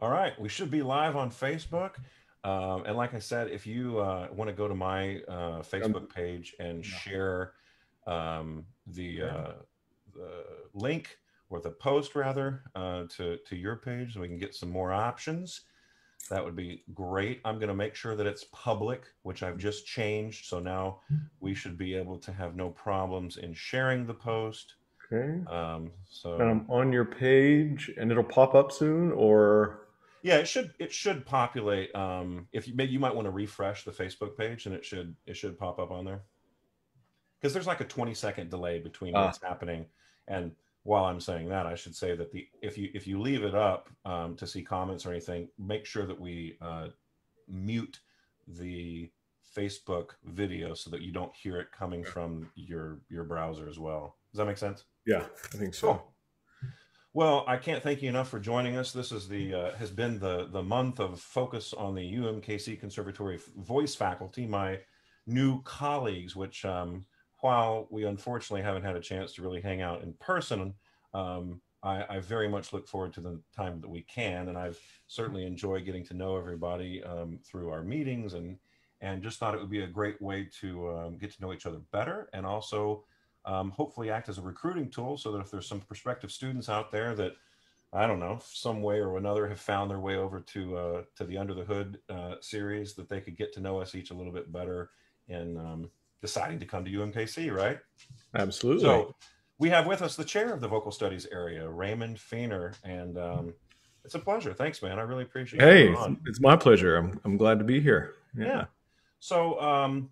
All right, we should be live on Facebook. Um, and like I said, if you uh, want to go to my uh, Facebook page and share um, the, uh, the link or the post rather uh, to to your page, so we can get some more options. That would be great. I'm going to make sure that it's public, which I've just changed. So now we should be able to have no problems in sharing the post. Okay. Um, so I'm on your page, and it'll pop up soon, or Yeah, it should it should populate. Um, if you maybe you might want to refresh the Facebook page, and it should it should pop up on there. Because there's like a 20 second delay between Ah. what's happening, and while I'm saying that, I should say that the if you if you leave it up um, to see comments or anything, make sure that we uh, mute the Facebook video so that you don't hear it coming from your your browser as well. Does that make sense? yeah, I think so. Cool. Well, I can't thank you enough for joining us. This is the uh, has been the the month of focus on the UMKC Conservatory voice faculty, my new colleagues. Which, um, while we unfortunately haven't had a chance to really hang out in person, um, I, I very much look forward to the time that we can, and I've certainly enjoyed getting to know everybody um, through our meetings, and and just thought it would be a great way to um, get to know each other better, and also um, hopefully act as a recruiting tool so that if there's some prospective students out there that I don't know, some way or another have found their way over to uh, to the Under the Hood uh, series, that they could get to know us each a little bit better in um, deciding to come to UMKC, right? Absolutely. So we have with us the chair of the vocal studies area, Raymond Feener, and um, it's a pleasure. Thanks, man. I really appreciate hey, coming on. it's my pleasure. I'm I'm glad to be here. Yeah. So, um,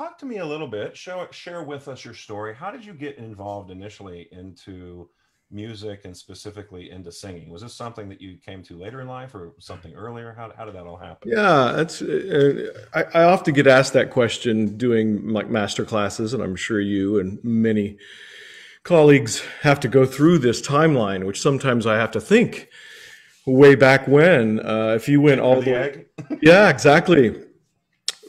talk to me a little bit. Show share with us your story. How did you get involved initially into music and specifically into singing? Was this something that you came to later in life, or something earlier? How how did that all happen? Yeah, that's. Uh, I, I often get asked that question doing like master classes, and I'm sure you and many colleagues have to go through this timeline, which sometimes I have to think way back when. Uh, if you went all the the way, yeah, exactly.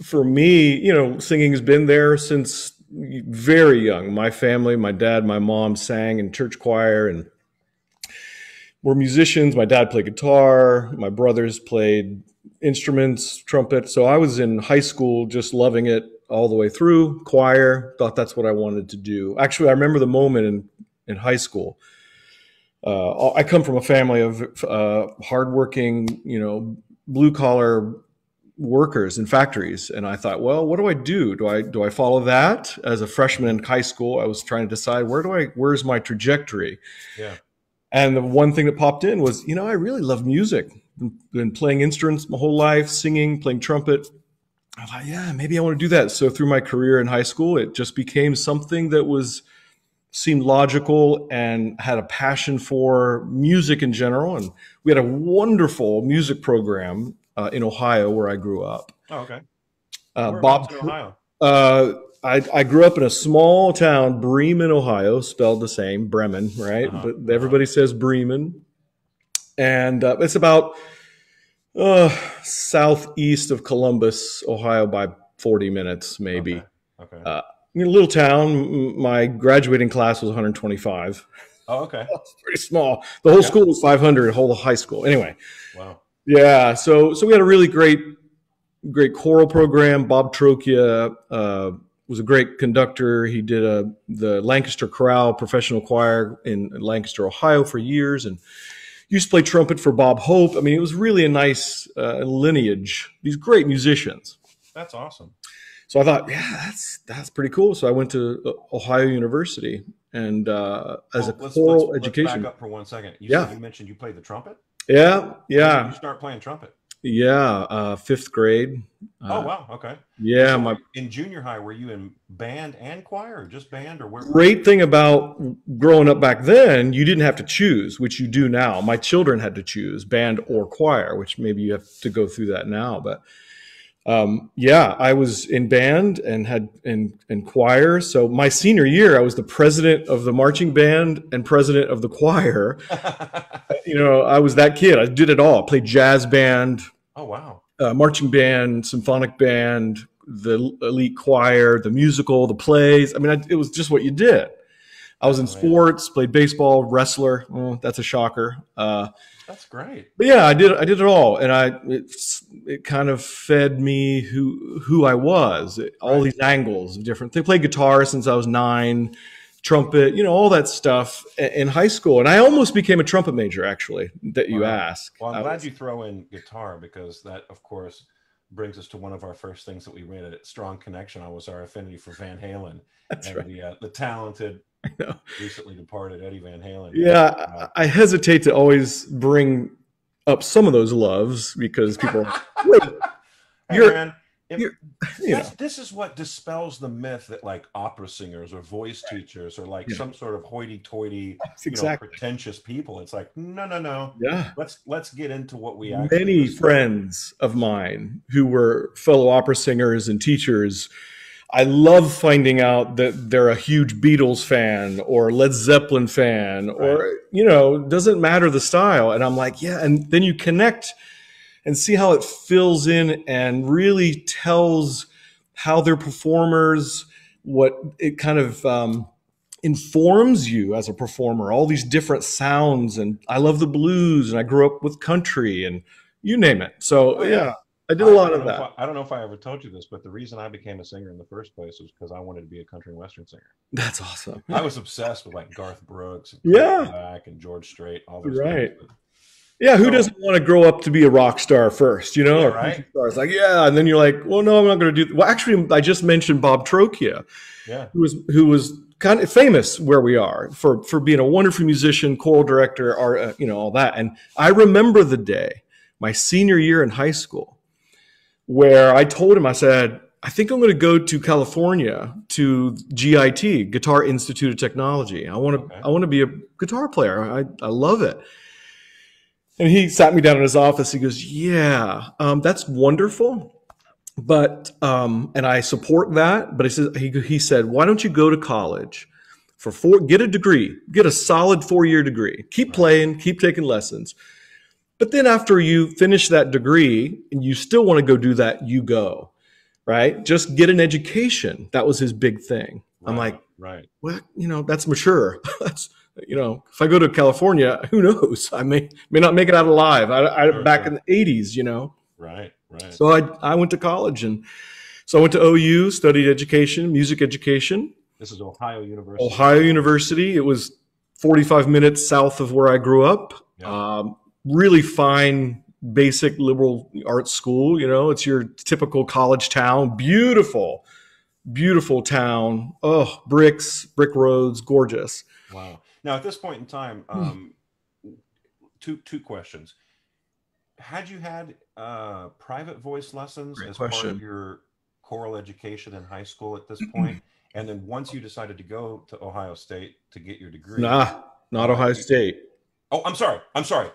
For me, you know, singing has been there since very young. My family, my dad, my mom sang in church choir and were musicians. My dad played guitar. My brothers played instruments, trumpet. So I was in high school just loving it all the way through. Choir, thought that's what I wanted to do. Actually, I remember the moment in, in high school. Uh, I come from a family of uh, hardworking, you know, blue collar workers in factories. And i thought well what do i do? Do i do i follow that? As a freshman in high school i was trying to decide where do i where's my trajectory? Yeah. and the one thing that popped in was you know i really love music. Been, been playing instruments my whole life singing playing trumpet. I thought yeah maybe i want to do that. So through my career in high school it just became something that was seemed logical and had a passion for music in general. And we had a wonderful music program uh, in Ohio, where I grew up. Oh, okay. Uh, Bob, Ohio. uh, I, I grew up in a small town, Bremen, Ohio, spelled the same, Bremen, right? Uh-huh. But everybody says Bremen, and uh, it's about uh, southeast of Columbus, Ohio, by forty minutes, maybe. Okay. okay. Uh, In a little town, m- my graduating class was 125. oh, okay. Pretty small. The whole Yeah. school was 500, whole high school. Anyway, Wow. Yeah, so so we had a really great great choral program. Bob Trocchia uh, was a great conductor. He did a the Lancaster Chorale professional choir in Lancaster, Ohio, for years, and used to play trumpet for Bob Hope. I mean, it was really a nice uh, lineage. These great musicians. That's awesome. So I thought, yeah, that's that's pretty cool. So I went to uh, Ohio University, and uh, as Well, a let's- choral let's- let's education, back up for one second. You, Yeah. said, you mentioned you played the trumpet. Yeah, yeah, You start playing trumpet. yeah. Uh, fifth grade. oh Uh, wow. Okay. Yeah, So my in junior high, were you in band and choir, or just band, or where? great thing about growing up back then, you didn't have to choose, which you do now. My children had to choose band or choir, which maybe you have to go through that now. But um, yeah, I was in band and had in, in choir. So my senior year, I was the president of the marching band and president of the choir. You know, I was that kid. I did it all. I played jazz band, oh wow. uh, marching band, symphonic band, the elite choir, the musical, the plays. I mean, I, it was just what you did. I was in sports, played baseball, wrestler. Oh, that's a shocker. Uh, that's great. But yeah, I did. I did it all, and I it's, it kind of fed me who who I was. All right. these angles of different. They played guitar since I was nine, trumpet, you know, all that stuff in high school, and I almost became a trumpet major. Actually, that you ask. Well, I'm glad was, you throw in guitar because that, of course, brings us to one of our first things that we read at Strong Connection I was our affinity for Van Halen That's and right. the uh, the talented recently departed Eddie Van Halen. Yeah, uh, I hesitate to always bring up some of those loves because people, wait, hey, you're, man, you're you know. this is what dispels the myth that like opera singers or voice teachers are like yeah. some sort of hoity-toity, exactly. know, pretentious people. It's like no, no, no. Yeah, let's let's get into what we. Many friends of mine who were fellow opera singers and teachers I love finding out that they're a huge Beatles fan or Led Zeppelin fan right. or, you know, doesn't matter the style. And I'm like, yeah. And then you connect and see how it fills in and really tells how they're performers, what it kind of um, informs you as a performer, all these different sounds. And I love the blues and I grew up with country and you name it. So, oh, yeah. I did a lot of that. I, I, don't know if I ever told you this, but the reason I became a singer in the first place was because I wanted to be a country and western singer. That's awesome. I was obsessed with like Garth Brooks, and yeah, Black and George Strait, all those right. Yeah, who so, doesn't want to grow up to be a rock star first? You know, yeah, right? It's like, yeah, and then you're like, well, no, I'm not going to do. Well, actually, I just mentioned Bob Trocchia, yeah, who was who was kind of famous where we are for for being a wonderful musician, choral director, art, uh, you know, all that. And I remember the day, my senior year in high school where I told him, I said, I think I'm going to go to California to GIT, Guitar Institute of Technology. I want to, okay. I want to be a guitar player. I, I love it. And he sat me down in his office. He goes, yeah, um, that's wonderful. But, um, and I support that. But he said, he, he said, why don't you go to college for four, get a degree, get a solid four year degree, keep playing, keep taking lessons but then after you finish that degree and you still want to go do that, you go, right? Just get an education. That was his big thing. Right, I'm like, right. Well, you know, that's mature. that's, you know, if I go to California, who knows? I may, may not make it out alive. I, I back in the eighties, you know? Right. Right. So I, I went to college and so I went to OU, studied education, music education. This is Ohio University. Ohio University. It was 45 minutes south of where I grew up. Yeah. Um, really fine basic liberal arts school. You know, it's your typical college town. Beautiful, beautiful town. Oh, bricks, brick roads, gorgeous. Wow. Now, at this point in time, hmm. um, two two questions. Had you had uh, private voice lessons Great as question. part of your choral education in high school at this point? and then once you decided to go to Ohio State to get your degree, nah, not Ohio State. Oh, I'm sorry. I'm sorry.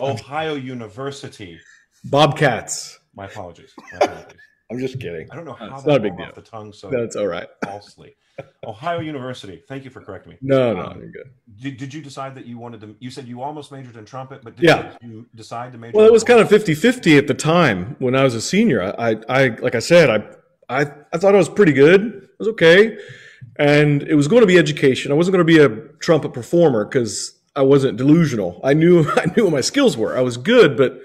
Ohio University. Bobcats. My apologies. My apologies. I'm just kidding. I don't know how it's that not a big deal. off the tongue so that's all right. falsely. Ohio University. Thank you for correcting me. No, no, um, you're good. Did, did you decide that you wanted to? You said you almost majored in trumpet, but did yeah. you decide to major? Well, it was kind of 50 50 at the time when I was a senior. I, I, like I said, I, I, I thought I was pretty good. It was okay. And it was going to be education. I wasn't going to be a trumpet performer because I wasn't delusional. I knew I knew what my skills were. I was good, but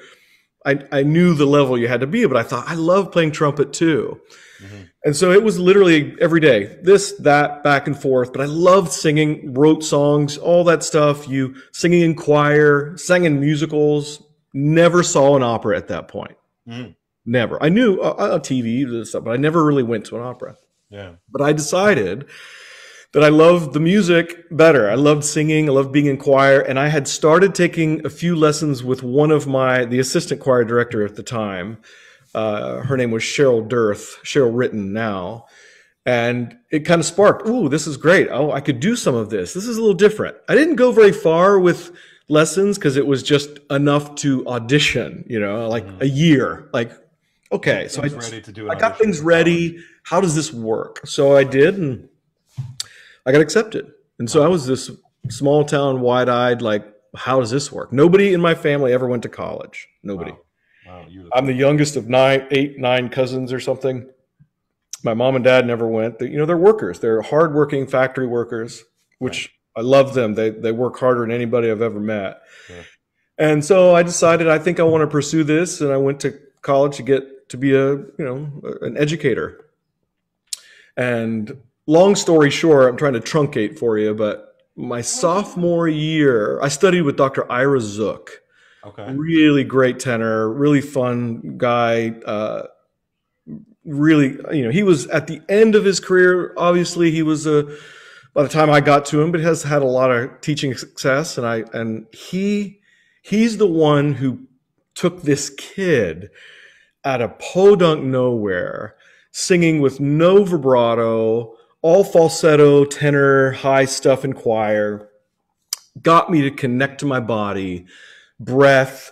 I, I knew the level you had to be. But I thought I love playing trumpet too, mm-hmm. and so it was literally every day, this, that, back and forth. But I loved singing, wrote songs, all that stuff. You singing in choir, sang in musicals. Never saw an opera at that point. Mm. Never. I knew uh, uh TV stuff, but I never really went to an opera. Yeah. But I decided that I loved the music better. I loved singing. I loved being in choir. And I had started taking a few lessons with one of my, the assistant choir director at the time. Uh, her name was Cheryl Dirth, Cheryl Ritten now. And it kind of sparked, ooh, this is great. Oh, I could do some of this. This is a little different. I didn't go very far with lessons because it was just enough to audition, you know, like mm-hmm. a year. Like, okay, so I, I got things ready. How does this work? So I did. And I got accepted. And so I was this small town, wide eyed, like, how does this work? Nobody in my family ever went to college. Nobody. Wow. Wow, I'm the youngest of nine, eight, nine cousins or something. My mom and dad never went. You know, they're workers. They're hardworking factory workers. which I love them. They they work harder than anybody I've ever met. And so I decided I think I want to pursue this, and I went to college to get to be a you know an educator. And long story short, I'm trying to truncate for you, but my sophomore year, I studied with Dr. Ira Zook. Okay. Really great tenor, really fun guy. Uh, really, you know, he was at the end of his career. Obviously, he was a by the time I got to him, but has had a lot of teaching success. And I and he he's the one who took this kid out of podunk nowhere, singing with no vibrato, all falsetto, tenor, high stuff in choir, got me to connect to my body, breath,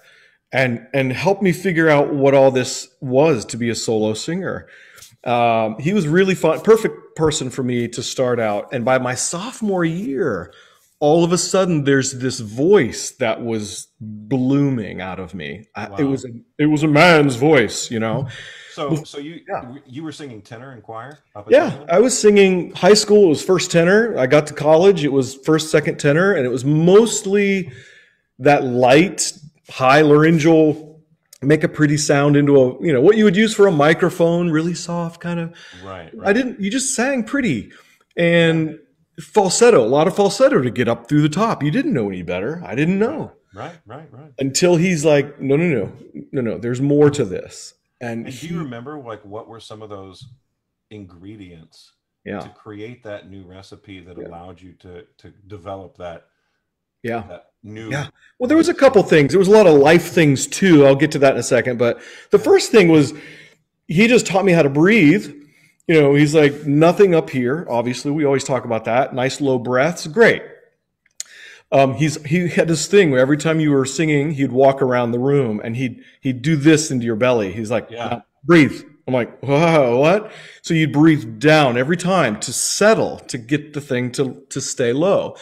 and and help me figure out what all this was to be a solo singer. Um, he was really fun, perfect person for me to start out. And by my sophomore year, all of a sudden there's this voice that was blooming out of me. Wow. I, it was a, it was a man's voice, you know. So so you yeah. you were singing tenor in choir? yeah, I was singing high school. It was first tenor. I got to college. It was first second tenor, and it was mostly that light high laryngeal make a pretty sound into a you know what you would use for a microphone really soft kind of right, right. i didn't you just sang pretty and falsetto a lot of falsetto to get up through the top you didn't know any better i didn't know right right right until he's like no no no no no there's more to this and, and he, do you remember like what were some of those ingredients yeah. to create that new recipe that yeah. allowed you to to develop that yeah. that new yeah. Well there was a couple things. There was a lot of life things too. I'll get to that in a second. But the first thing was he just taught me how to breathe. You know he's like nothing up here. Obviously we always talk about that. Nice low breaths. Great um, he's he had this thing where every time you were singing he'd walk around the room and he'd he'd do this into your belly he's like yeah. breathe i'm like Whoa, what so you'd breathe down every time to settle to get the thing to to stay low.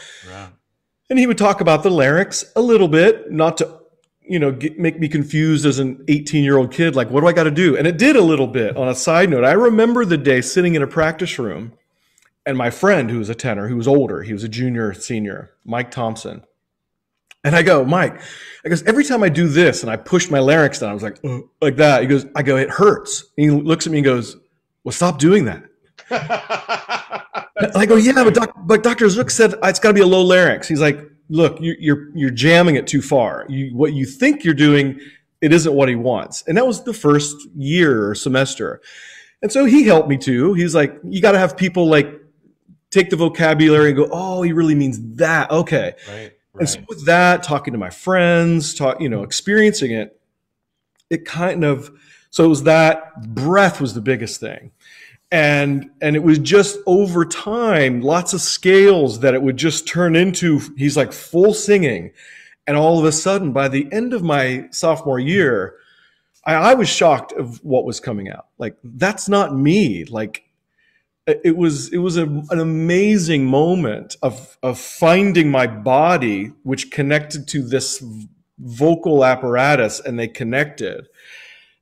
And he would talk about the larynx a little bit, not to, you know, get, make me confused as an 18 year old kid. Like, what do I got to do? And it did a little bit. On a side note, I remember the day sitting in a practice room and my friend, who was a tenor, who was older, he was a junior, senior, Mike Thompson. And I go, Mike, I goes, every time I do this and I push my larynx down, I was like, uh, like that. He goes, I go, it hurts. And he looks at me and goes, well, stop doing that. I go, yeah, but, doc, but Dr. Zook said it's got to be a low larynx. He's like, look, you, you're you're jamming it too far. You, what you think you're doing, it isn't what he wants. And that was the first year or semester. And so he helped me too. He's like, you got to have people like take the vocabulary and go, oh, he really means that. Okay. Right, right. And so with that, talking to my friends, talk, you know, experiencing it, it kind of so it was that breath was the biggest thing and and it was just over time lots of scales that it would just turn into he's like full singing and all of a sudden by the end of my sophomore year I, I, was shocked of what was coming out like that's not me like it was it was a, an amazing moment of of finding my body which connected to this vocal apparatus and they connected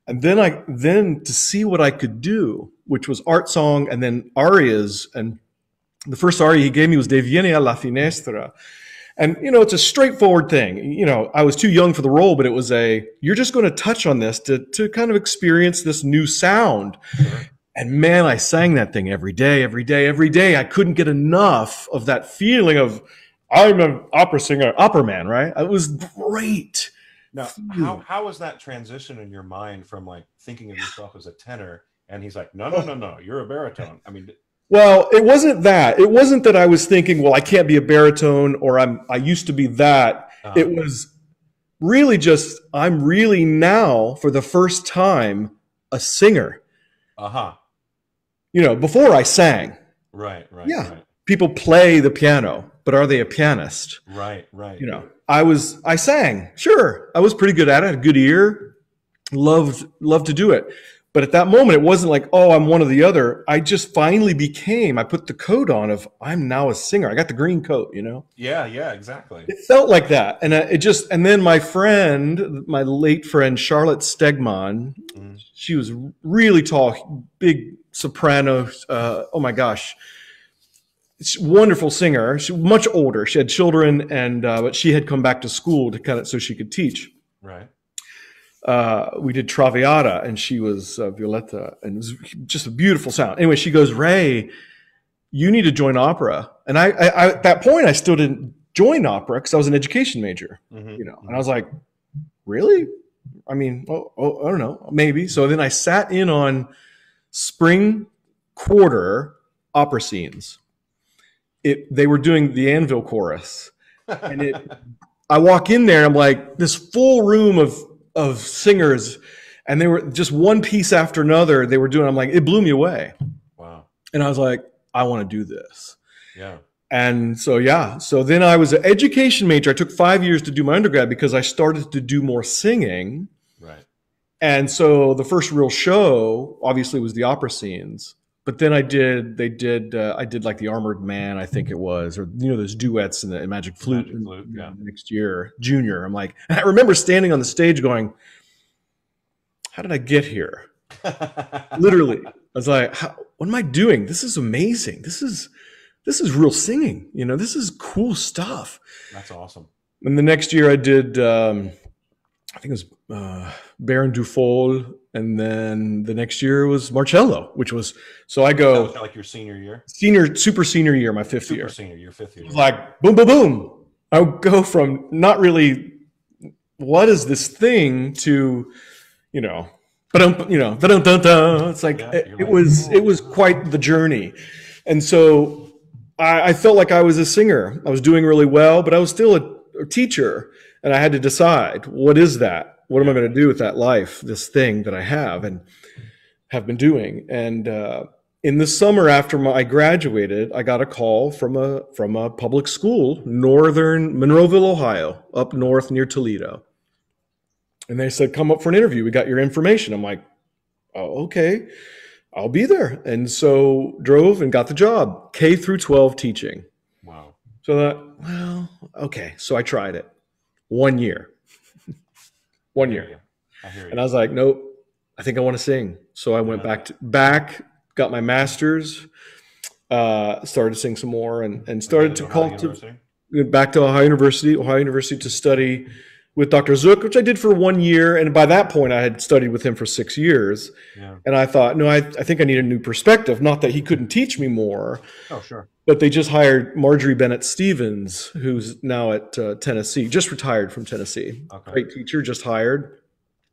and then I then to see what I could do, which was art song and then arias. And the first aria he gave me was Deh Vieni alla finestra. And you know, it's a straightforward thing. You know, I was too young for the role, but it was a you're just going to touch on this to to kind of experience this new sound. Sure. And man, I sang that thing every day, every day, every day. I couldn't get enough of that feeling of I'm an opera singer, opera man, right? It was great. Now, how how was that transition in your mind from like thinking of yourself as a tenor, and he's like, no, no, no, no, you're a baritone. I mean, well, it wasn't that. It wasn't that I was thinking, well, I can't be a baritone, or I'm I used to be that. Uh-huh. It was really just I'm really now for the first time a singer. Uh huh. You know, before I sang. Right. Right. Yeah. Right. People play the piano, but are they a pianist? Right. Right. You know. I was I sang. Sure, I was pretty good at it. Had a good ear. Loved loved to do it. But at that moment, it wasn't like, oh, I'm one or the other. I just finally became. I put the coat on of I'm now a singer. I got the green coat, you know. Yeah, yeah, exactly. It felt like that, and uh, it just. And then my friend, my late friend Charlotte Stegman, mm. she was really tall, big soprano. Uh, oh my gosh, wonderful singer. She much older. She had children, and uh, but she had come back to school to kind of so she could teach. Right. Uh, we did Traviata, and she was uh, Violetta, and it was just a beautiful sound. Anyway, she goes, Ray, you need to join opera. And I, I, I at that point, I still didn't join opera because I was an education major, Mhm, you know. And I was like, really? I mean, oh, oh, I don't know, maybe. So then I sat in on spring quarter opera scenes. It they were doing the Anvil chorus, and it. I walk in there, I'm like this full room of of singers, and they were just one piece after another. They were doing. I'm like, it blew me away, Wow. and I was like, I want to do this. Yeah. And so, yeah. So then I was an education major. I took five years to do my undergrad because I started to do more singing. And so the first real show, obviously, was the opera scenes. But then I did, they did, uh, I did like the Armored Man, I think it was, or you know those duets in the Magic Flute. Magic Flute, in- yeah. Next year, junior. I'm like, and I remember standing on the stage going, "How did I get here?" Literally, I was like, How, "What am I doing? This is amazing. This is, this is real singing. You know, this is cool stuff." That's awesome. And the next year I did, um, I think it was uh, Baron Douphol, and then the next year was Marcello, which was so I go like your senior year, senior, super senior year, my fifth super year. senior, year, fifth year. Like boom, boom, boom. I would go from not really what is this thing to, you know, but you know, dun dun dun. It's like Yeah, it, you're it was it was quite the journey, and so I, I felt like I was a singer. I was doing really well, but I was still a, a teacher, and I had to decide what is that. What am I going to do with that life? This thing that I have and have been doing, and. Uh, in the summer after my, I graduated, I got a call from a from a public school, northern Monroeville, Ohio, up north near Toledo. And they said, "Come up for an interview. We got your information." I'm like, "Oh, okay, I'll be there." And so drove and got the job, K through 12 teaching. Wow. So that, well, okay. So I tried it, one year, one year. I hear you. And I was like, nope, I think I want to sing. So I went back to back, got my master's, uh, started to sing some more, and and started to cultivate back to Ohio University, Ohio University to study with Dr. Zook, which I did for one year. And by that point, I had studied with him for six years. Yeah. And I thought, no, I, I think I need a new perspective. Not that he couldn't teach me more, Oh, sure. but they just hired Marjorie Bennett Stevens, who's now at uh, Tennessee, just retired from Tennessee. Okay. Great teacher, just hired.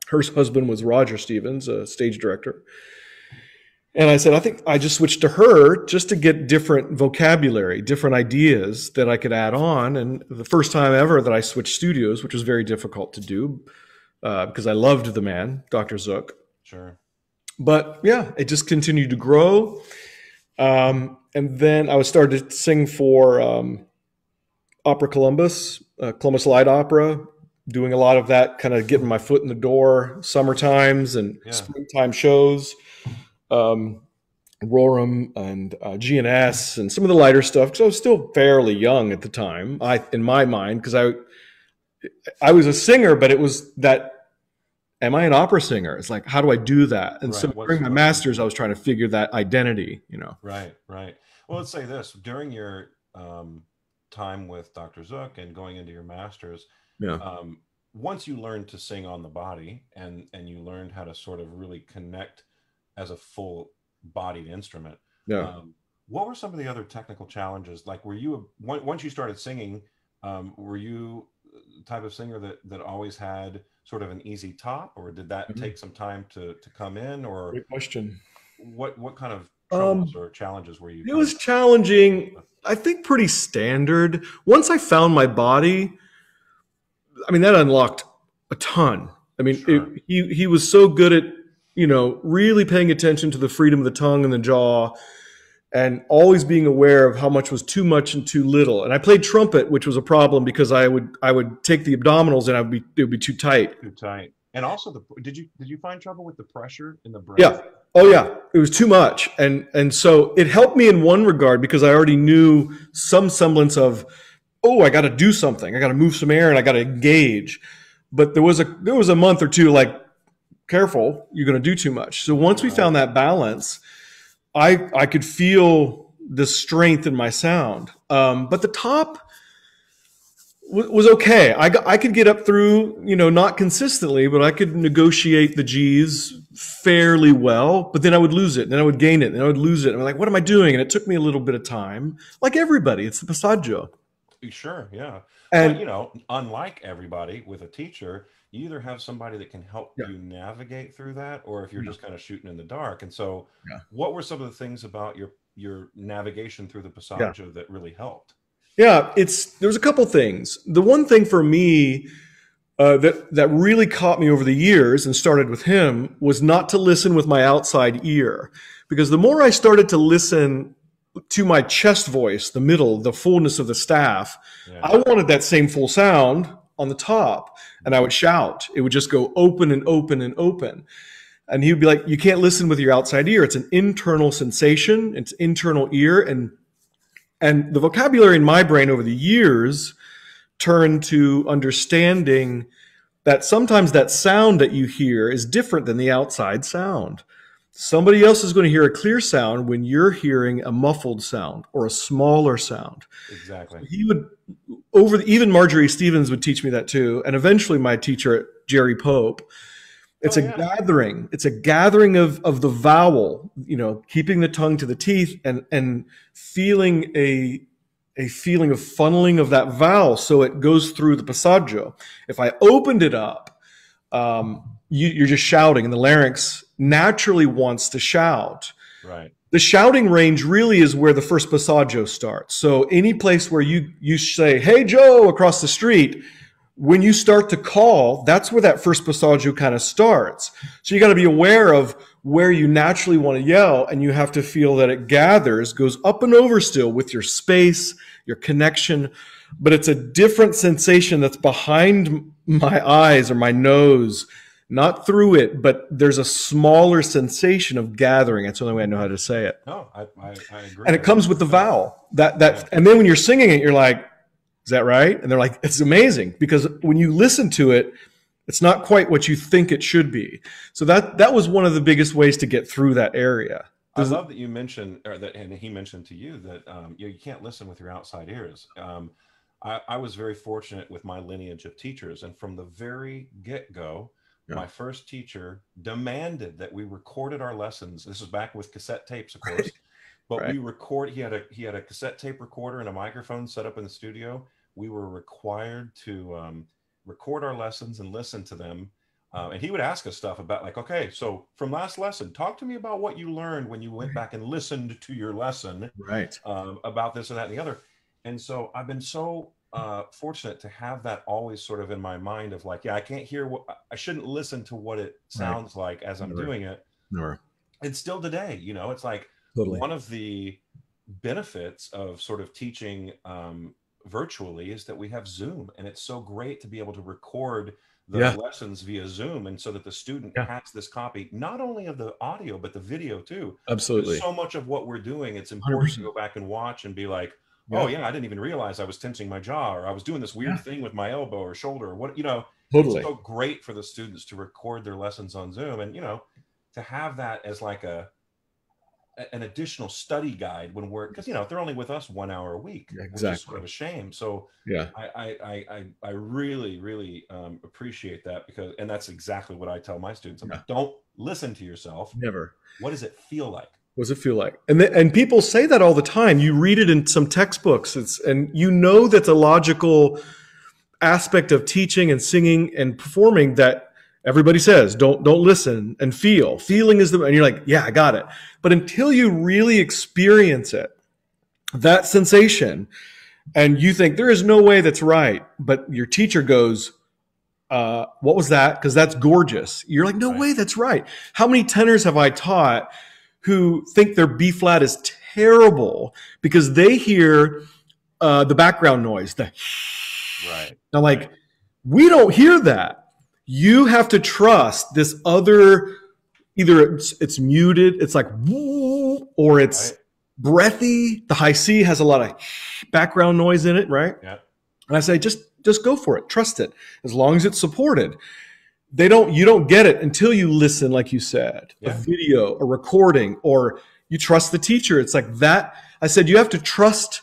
Her husband was Roger Stevens, a stage director. And I said, I think I just switched to her just to get different vocabulary, different ideas that I could add on. And the first time ever that I switched studios, which was very difficult to do uh, because I loved the man, Dr. Zook Sure. but yeah, it just continued to grow. Um, and then I was started to sing for um, Opera Columbus, uh, Columbus Light Opera, doing a lot of that, kind of getting my foot in the door, summer times and Yeah. springtime shows, um, Roram and uh, G&S and some of the lighter stuff because I was still fairly young at the time. I, in my mind, because I, I was a singer, but it was that am I an opera singer? It's like, how do I do that? And so Right. What's- during my master's, I was trying to figure that identity, you know. Right, right. Well, let's say this during your um, time with Dr. Zook and going into your master's, Yeah. um, once you learned to sing on the body and and you learned how to sort of really connect as a full bodied instrument, Yeah. um, what were some of the other technical challenges? Like, were you a, once you started singing, um, were you the type of singer that that always had sort of an easy top, or did that Mhm. take some time to to come in, or Great question. what what kind of Um, troubles or challenges were you? It was challenging. I think pretty standard. Once I found my body, I mean that unlocked a ton. I mean, Sure. it, he he was so good at you know really paying attention to the freedom of the tongue and the jaw, and always being aware of how much was too much and too little. And I played trumpet, which was a problem because I would I would take the abdominals and I would be it would be too tight. too tight. And also, the did you did you find trouble with the pressure in the breath? Yeah. Oh yeah, it was too much, and and so it helped me in one regard because I already knew some semblance of, oh, I got to do something, I got to move some air, and I got to engage. But there was a there was a month or two like, careful, you're going to do too much. So once we found that balance, I I could feel the strength in my sound. Um, but the top was okay. I, got, I could get up through, you know, not consistently, but I could negotiate the G's fairly well. But then I would lose it, and then I would gain it, and then I would lose it. And I'm like, what am I doing? And it took me a little bit of time. Like everybody, it's the passaggio. Sure, yeah. And you know, unlike everybody with a teacher, you either have somebody that can help Yeah. you navigate through that, or if you're Yeah. just kind of shooting in the dark. And so, Yeah. what were some of the things about your your navigation through the passaggio that really helped? Yeah, it's there's a couple things. The one thing for me uh, that that really caught me over the years and started with him was not to listen with my outside ear, because the more I started to listen to my chest voice, the middle, the fullness of the staff, Yeah. I wanted that same full sound on the top, and I would shout. It would just go open and open and open. And he would be like, "You can't listen with your outside ear. It's an internal sensation. It's internal ear." And and the vocabulary in my brain over the years turned to understanding that sometimes that sound that you hear is different than the outside sound. Somebody else is going to hear a clear sound when you're hearing a muffled sound or a smaller sound exactly. he would over the, even Marjorie Stevens would teach me that too, and eventually my teacher Jerry Pope. It's Oh, a yeah. gathering. It's a gathering of of the vowel. You know, keeping the tongue to the teeth and and feeling a a feeling of funneling of that vowel so it goes through the passaggio. If I opened it up, um, you, you're just shouting, and the larynx naturally wants to shout Right. the shouting range really is where the first passaggio starts. So any place where you you say "Hey Joe" across the street, when you start to call, that's where that first passaggio kind of starts. So you got to be aware of where you naturally want to yell, and you have to feel that it gathers, goes up and over still with your space, your connection, but it's a different sensation that's behind my eyes or my nose not through it, but there's a smaller sensation of gathering. That's the only way I know how to say it. No, I, I, I agree. And it comes with the vowel. That that and then when you're singing it, you're like, is that right? And they're like, it's amazing because when you listen to it, it's not quite what you think it should be. So that that was one of the biggest ways to get through that area. I love that you mentioned, or that, and he mentioned to you that um, you, know, you can't listen with your outside ears. Um, I, I was very fortunate with my lineage of teachers, and from the very get go, Yeah. my first teacher demanded that we recorded our lessons. This is back with cassette tapes, of course, but Right. we record. He had a he had a cassette tape recorder and a microphone set up in the studio. We were required to um, record our lessons and listen to them uh, and he would ask us stuff about like, okay, so from last lesson, talk to me about what you learned when you went back and listened to your lesson right. um, about this and that and the other. And so I've been so uh, fortunate to have that always sort of in my mind of like, yeah, I can't hear what I shouldn't listen to what it sounds like as I'm Right. doing it. No, And still today, you know, it's like totally. one of the benefits of sort of teaching um, virtually is that we have Zoom, and it's so great to be able to record the Yeah. lessons via Zoom, and so that the student Yeah. has this copy not only of the audio but the video too. Absolutely. So much of what we're doing, it's important to 100%. go back and watch and be like, Yeah. "Oh yeah, I didn't even realize I was tensing my jaw, or I was doing this weird Yeah. thing with my elbow or shoulder, or what you know." Totally. It's so great for the students to record their lessons on Zoom, and you know, to have that as like a an additional study guide when we're because you know they're only with us one hour a week, Yeah, which sort exactly. of a shame. So Yeah. I I I I, I really really um, appreciate that because and that's exactly what I tell my students. I'm Yeah. like, don't listen to yourself. Never. What does it feel like? What does it feel like? And th- and people say that all the time. You read it in some textbooks. It's and you know that's a logical aspect of teaching and singing and performing that everybody says don't don't listen and feel. Feeling is the and you're like yeah I got it. But until you really experience it, that sensation, and you think there is no way that's right, but your teacher goes. Uh, what was that? Because that's gorgeous. You're like, no Right. way, that's right. How many tenors have I taught who think their B flat is terrible because they hear uh, the background noise. The Right. now, like we don't hear that. You have to trust this other. Either it's, it's muted, it's like, or it's Right. breathy. The high C has a lot of background noise in it, right? Yeah. And I say, just just go for it. Trust it. As long as it's supported. They don't you don't get it until you listen, like you said. Yeah. A video, a recording, or you trust the teacher. It's like that. I said, you have to trust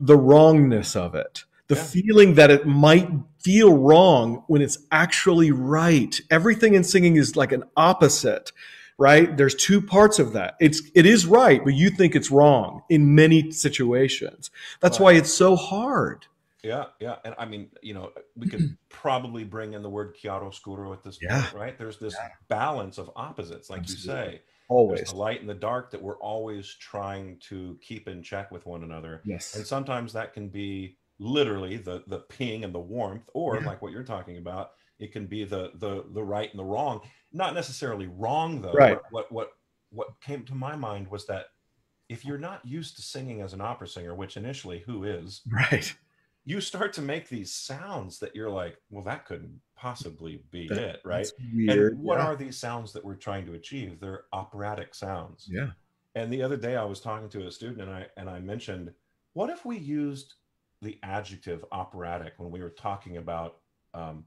the wrongness of it, the Yeah. feeling that it might feel wrong when it's actually right. Everything in singing is like an opposite, right? There's two parts of that. It's it is right, but you think it's wrong in many situations. That's why it's so hard. Yeah, yeah, and I mean, you know, we could probably bring in the word chiaroscuro at this Yeah. point, right? There's this balance of opposites, like Absolutely. you say. There's Always. the light and the dark that we're always trying to keep in check with one another. Yes, and sometimes that can be literally the the ping and the warmth, or Yeah. like what you're talking about, it can be the the the right and the wrong. Not necessarily wrong though. Right. What what what came to my mind was that if you're not used to singing as an opera singer, which initially who is, Right. You start to make these sounds that you're like, well, that couldn't possibly be That- it, right? Weird. And what yeah. are these sounds that we're trying to achieve? They're operatic sounds. yeah. And the other day I was talking to a student and I and I mentioned, what if we used the adjective operatic when we were talking about um,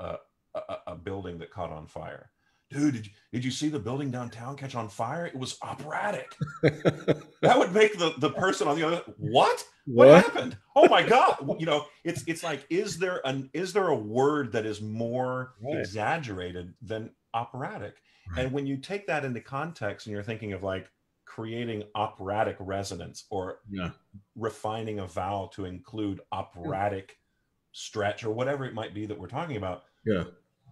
a, a, a building that caught on fire? Dude, did you, did you see the building downtown catch on fire? It was operatic. That would make the, the person on the other what? What, what? happened? Oh my god! You know, it's it's like, is there an is there a word that is more Right. exaggerated than operatic? Right. And when you take that into context and you're thinking of like creating operatic resonance or Yeah. refining a vowel to include operatic stretch or whatever it might be that we're talking about, Yeah.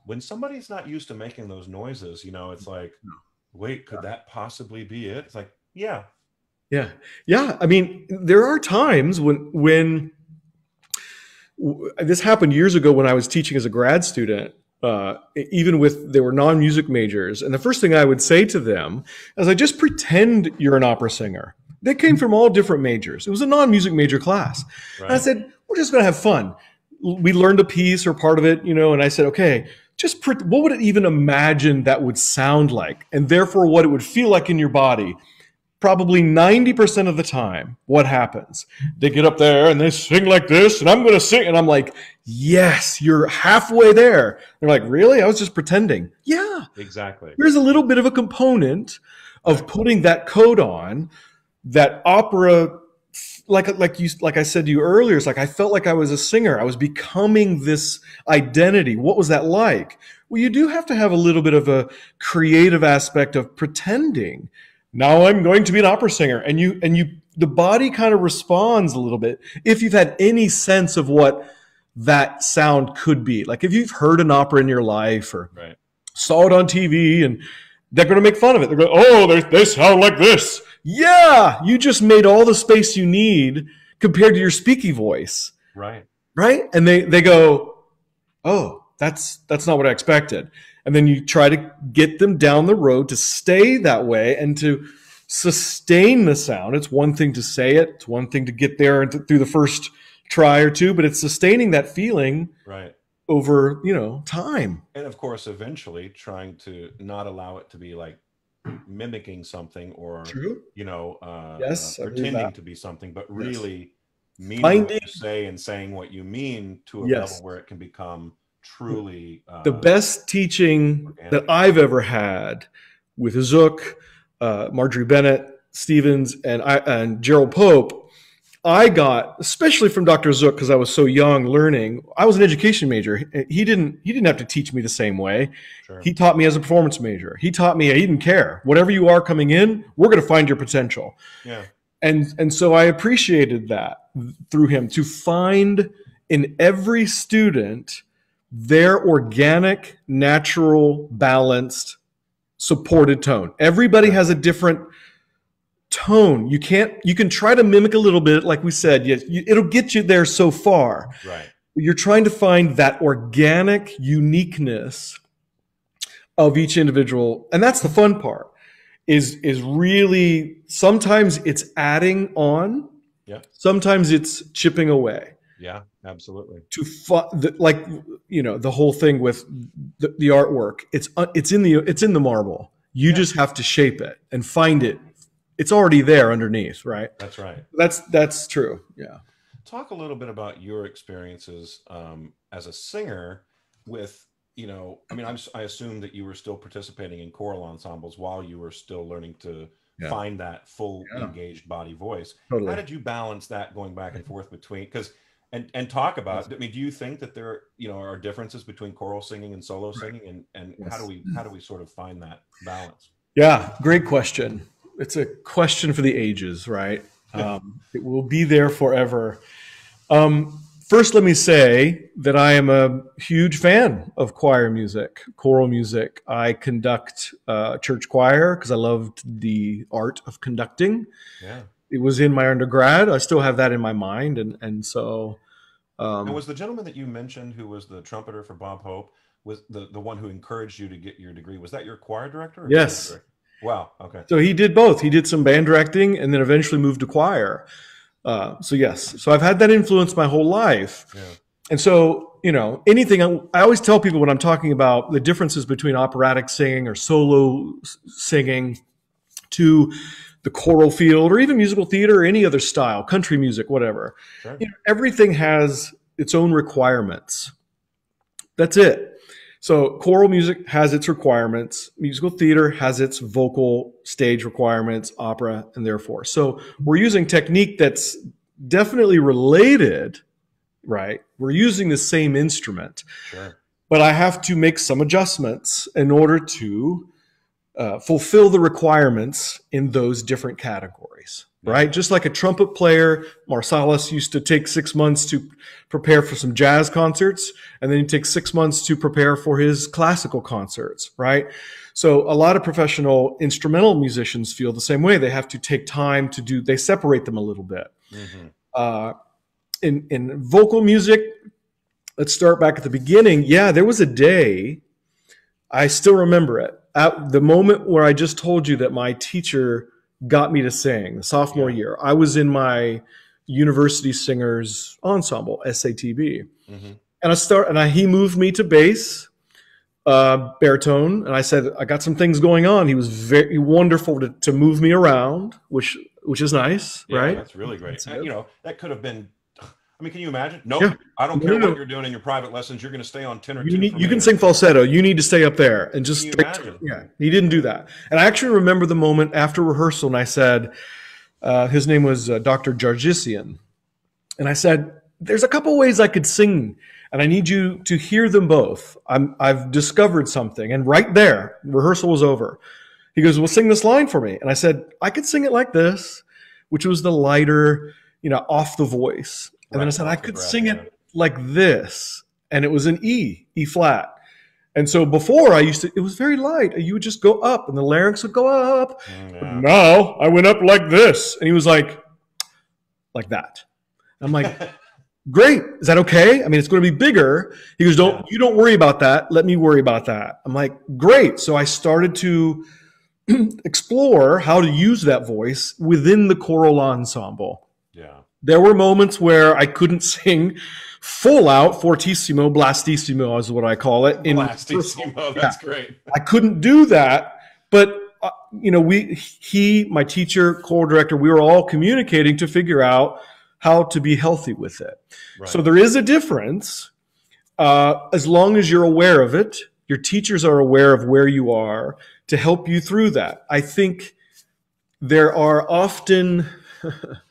when somebody's not used to making those noises, you know, it's mm, like, No. wait, could that possibly be it? It's like, yeah, Yeah, yeah. I mean, there are times when when w- this happened years ago when I was teaching as a grad student. Uh, even with they were non-music majors, and the first thing I would say to them is, "I just pretend you're an opera singer." They came from all different majors. It was a non-music major class. And I said, we're just going to have fun. We learned a piece or part of it, you know, and I said, okay, just what would it even imagine that would sound like? And therefore, what it would feel like in your body. Probably 90% of the time, what happens? They get up there and they sing like this, and I'm going to sing. And I'm like, yes, you're halfway there. They're like, really? I was just pretending. Yeah exactly. there's a little bit of a component of putting that coat on that opera like like you like I said to you earlier it's like I felt like I was a singer I was becoming this identity what was that like well you do have to have a little bit of a creative aspect of pretending now I'm going to be an opera singer and you and you the body kind of responds a little bit if you've had any sense of what that sound could be like if you've heard an opera in your life or Right. saw it on TV and they're going to make fun of it. They're going, oh, they, they sound like this. Yeah, you just made all the space you need compared to your speaky voice, Right. right? And they they go, oh, that's that's not what I expected. And then you try to get them down the road to stay that way and to sustain the sound. It's one thing to say it. It's one thing to get there and to, through the first try or two, but it's sustaining that feeling Right. over you know time. And of course, eventually trying to not allow it to be like mimicking something or, True. you know, uh, Yes, uh, pretending to be something, but Yes. really meaning Finding- what you say and saying what you mean to a Yes. level where it can become truly uh, the best teaching organic. that I've ever had with Zook, uh, Marjorie Bennett, Stevens, and I, and Gerald Pope, I got especially from Dr. Zook because I was so young learning. I was an education major. He didn't he didn't have to teach me the same way. Sure. He taught me as a performance major. He taught me he didn't care. Whatever you are coming in, we're going to find your potential yeah. and and so I appreciated that through him to find in every student their organic, natural, balanced, supported tone. Everybody has a different tone. You can't you can try to mimic a little bit, like we said. Yes, you, it'll get you there so far. Right. You're trying to find that organic uniqueness of each individual, and that's the fun part. Is is really sometimes it's adding on, Yeah. sometimes it's chipping away Yeah. Absolutely. to fu- the, like you know the whole thing with the, the artwork. It's uh, it's in the it's in the marble. You Yeah. just have to shape it and find it. It's already there underneath, right? That's right. That's that's true. Yeah. Talk a little bit about your experiences um, as a singer with, you know, I mean, I'm, I assume that you were still participating in choral ensembles while you were still learning to yeah. find that full yeah. engaged body voice. Totally. How did you balance that going back and forth between because and and talk about I mean, do you think that there you know are differences between choral singing and solo singing and and yes. how do we how do we sort of find that balance? Yeah, great question. It's a question for the ages, right? Um, it will be there forever. Um, First, let me say that I am a huge fan of choir music, choral music. I conduct uh, church choir because I loved the art of conducting. Yeah. It was in my undergrad. I still have that in my mind, and and so. Um, and was the gentleman that you mentioned who was the trumpeter for Bob Hope was the the one who encouraged you to get your degree? Was that your choir director? yes. Director? Wow. Okay. So he did both. He did some band directing, and then eventually moved to choir. Uh, so yes, so I've had that influence my whole life. Yeah. And so, you know, anything I always tell people when I'm talking about the differences between operatic singing or solo singing to the choral field or even musical theater or any other style, country music, whatever. Sure. You know, everything has its own requirements. That's it. So choral music has its requirements. Musical theater has its vocal stage requirements, opera, and therefore. So we're using technique that's definitely related, right? We're using the same instrument. Sure. But I have to make some adjustments in order to uh, fulfill the requirements in those different categories right? Just like a trumpet player, Marsalis used to take six months to prepare for some jazz concerts, and then he takes six months to prepare for his classical concerts, right? So a lot of professional instrumental musicians feel the same way. They have to take time to do. They separate them a little bit. Mm-hmm. Uh, in in vocal music, let's start back at the beginning. Yeah, there was a day. I still remember it. At the moment where I just told you that my teacher got me to sing. The sophomore yeah. year, I was in my university singers ensemble, SATB, mm-hmm. and I start and I, he moved me to bass, uh, baritone, and I said I got some things going on. He was very wonderful to, to move me around, which which is nice, yeah, right? That's really great. That's you know, that could have been I mean, can you imagine? Nope. Yeah. I don't care no, no, what you're doing in your private lessons. You're going to stay on ten or you, need, you can sing falsetto. You need to stay up there and just. yeah, he didn't do that. And I actually remember the moment after rehearsal, and I said, uh, his name was uh, Dr. Jargisian, and I said, "There's a couple ways I could sing, and I need you to hear them both. I'm, I've discovered something." And right there, rehearsal was over. He goes, "Well, sing this line for me," and I said, "I could sing it like this," which was the lighter, you know, off the voice. And right, then I said, I could breath, sing yeah. it like this. And it was an E, E flat. And so before I used to, it was very light. You would just go up and the larynx would go up. Mm, yeah. now I went up like this. And he was like, like that. I'm like, great. Is that okay? I mean, it's going to be bigger. He goes, don't, yeah. you don't worry about that. Let me worry about that. I'm like, great. So I started to explore how to use that voice within the choral ensemble. There were moments where I couldn't sing full out fortissimo, blastissimo is what I call it. In blastissimo, that's yeah. great. I couldn't do that, but uh, you know, we, he, my teacher, choral director, we were all communicating to figure out how to be healthy with it. Right. So there is a difference. Uh, as long as you're aware of it, your teachers are aware of where you are to help you through that. I think there are often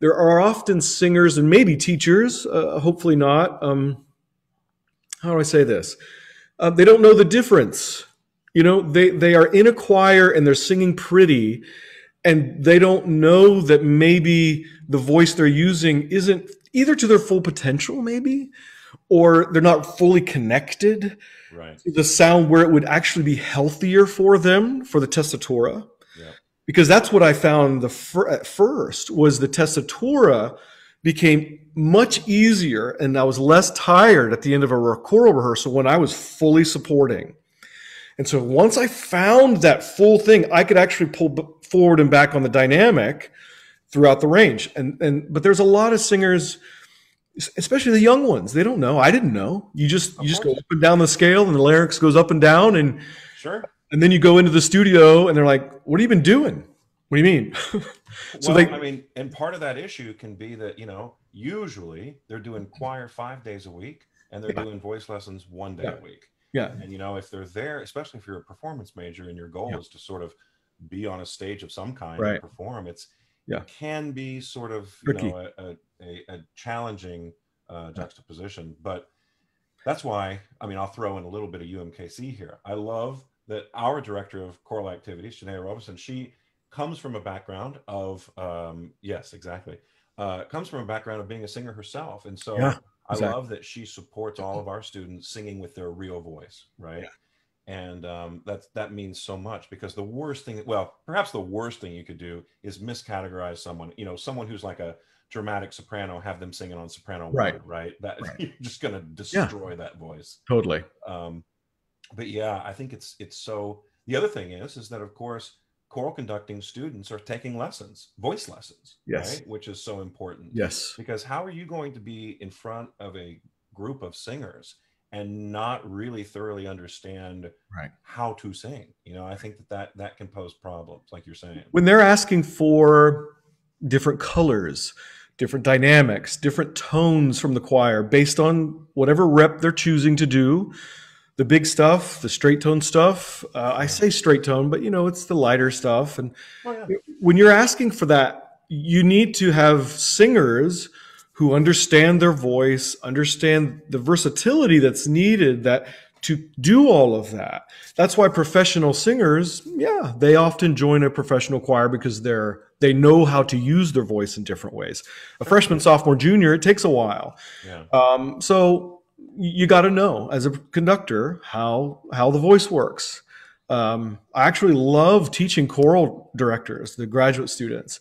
there are often singers and maybe teachers, uh, hopefully not. Um, how do I say this? Uh, they don't know the difference. You know, they, they are in a choir and they're singing pretty, and they don't know that maybe the voice they're using isn't either to their full potential, maybe, or they're not fully connected right. to the sound where it would actually be healthier for them for the tessitura because that's what I found the fir- at first was the tessitura became much easier and I was less tired at the end of a choral rehearsal when I was fully supporting. And so once I found that full thing, I could actually pull forward and back on the dynamic throughout the range. And and but there's a lot of singers especially the young ones, they don't know. I didn't know. You just of you just go up and down the scale and the larynx goes up and down and Sure. And then you go into the studio and they're like, "What have you been doing?" What do you mean? so well, they, I mean, and part of that issue can be that you know usually they're doing choir five days a week and they're yeah. doing voice lessons one day yeah. a week. Yeah. And you know, if they're there, especially if you're a performance major and your goal yeah. is to sort of be on a stage of some kind Right. and perform. It's Yeah. it can be sort of Tricky. you know a, a, a challenging uh, juxtaposition, but that's why I mean I'll throw in a little bit of UMKC here. I love that our director of choral activities, Shanae Robinson, she comes from a background of um, yes, exactly, uh, comes from a background of being a singer herself, and so Yeah, I love that she supports all of our students singing with their real voice, right? And um, that that means so much because the worst thing, well, perhaps the worst thing you could do is miscategorize someone. You know, someone who's like a dramatic soprano, have them singing on soprano Right. right? That Right. you're just going to destroy that voice. Totally. Um, but yeah, I think it's it's so. The other thing is, is that of course, choral conducting students are taking lessons, voice lessons, Yes. right? Which is so important Yes. because how are you going to be in front of a group of singers and not really thoroughly understand Right. how to sing you know i think that that, that can pose problems like you're saying When they're asking for different colors, different dynamics, different tones from the choir based on whatever rep they're choosing to do, the big stuff, the straight tone stuff. Uh, I say straight tone, but you know, it's the lighter stuff. And oh, yeah. when you're asking for that, you need to have singers who understand their voice, understand the versatility that's needed that to do all of that. That's why professional singers, yeah, they often join a professional choir because they're they know how to use their voice in different ways. A freshman, sophomore, junior, it takes a while. yeah Um, so you got to know as a conductor how how the voice works. Um, I actually love teaching choral directors, the graduate students,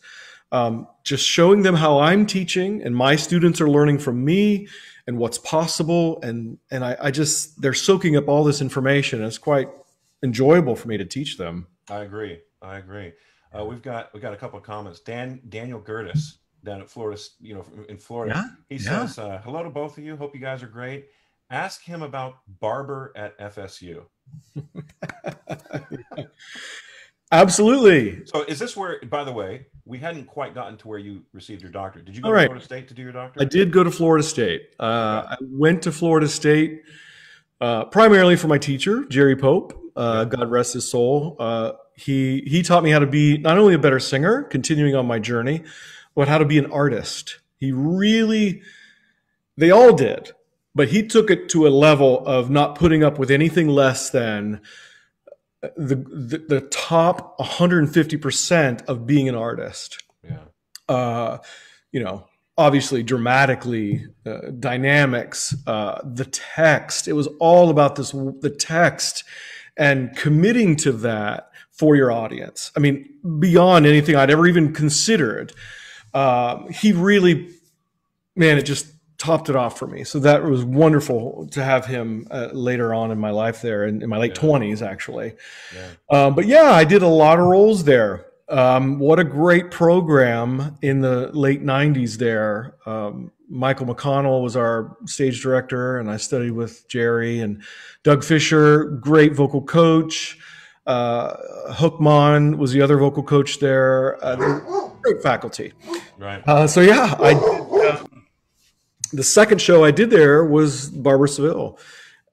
um, just showing them how I'm teaching, and my students are learning from me and what's possible, and and I, I just they're soaking up all this information. It's quite enjoyable for me to teach them. i agree i agree uh, we've got we got a couple of comments dan daniel gertis down at florida you know in florida Yeah, he yeah. says uh, hello to both of you hope you guys are great ask him about barber at fsu Absolutely. so is this where by the way we hadn't quite gotten to where you received your doctorate did you go All to right. florida state to do your doctorate? I did go to Florida State. Uh, I went to Florida State uh, primarily for my teacher, Jerry Pope. Uh, God rest his soul. Uh, he he taught me how to be not only a better singer, continuing on my journey, but how to be an artist. He really, they all did, but he took it to a level of not putting up with anything less than the the, the top 150 percent of being an artist yeah uh, you know, obviously dramatically, uh, dynamics, uh, the text. It was all about this, the text, and committing to that for your audience. I mean, beyond anything I'd ever even considered. Um, he really, man, it just topped it off for me. So that was wonderful to have him uh, later on in my life there, in, in my late Yeah. twenties, actually. yeah Um, but yeah, I did a lot of roles there. Um, what a great program in the late 90s there. Um, Michael McConnell was our stage director, and I studied with Jerry and Doug Fisher, great vocal coach. Uh, Hoekman was the other vocal coach there. Uh, great faculty. right Uh, so yeah, I did, uh, the second show I did there was Barber of Seville,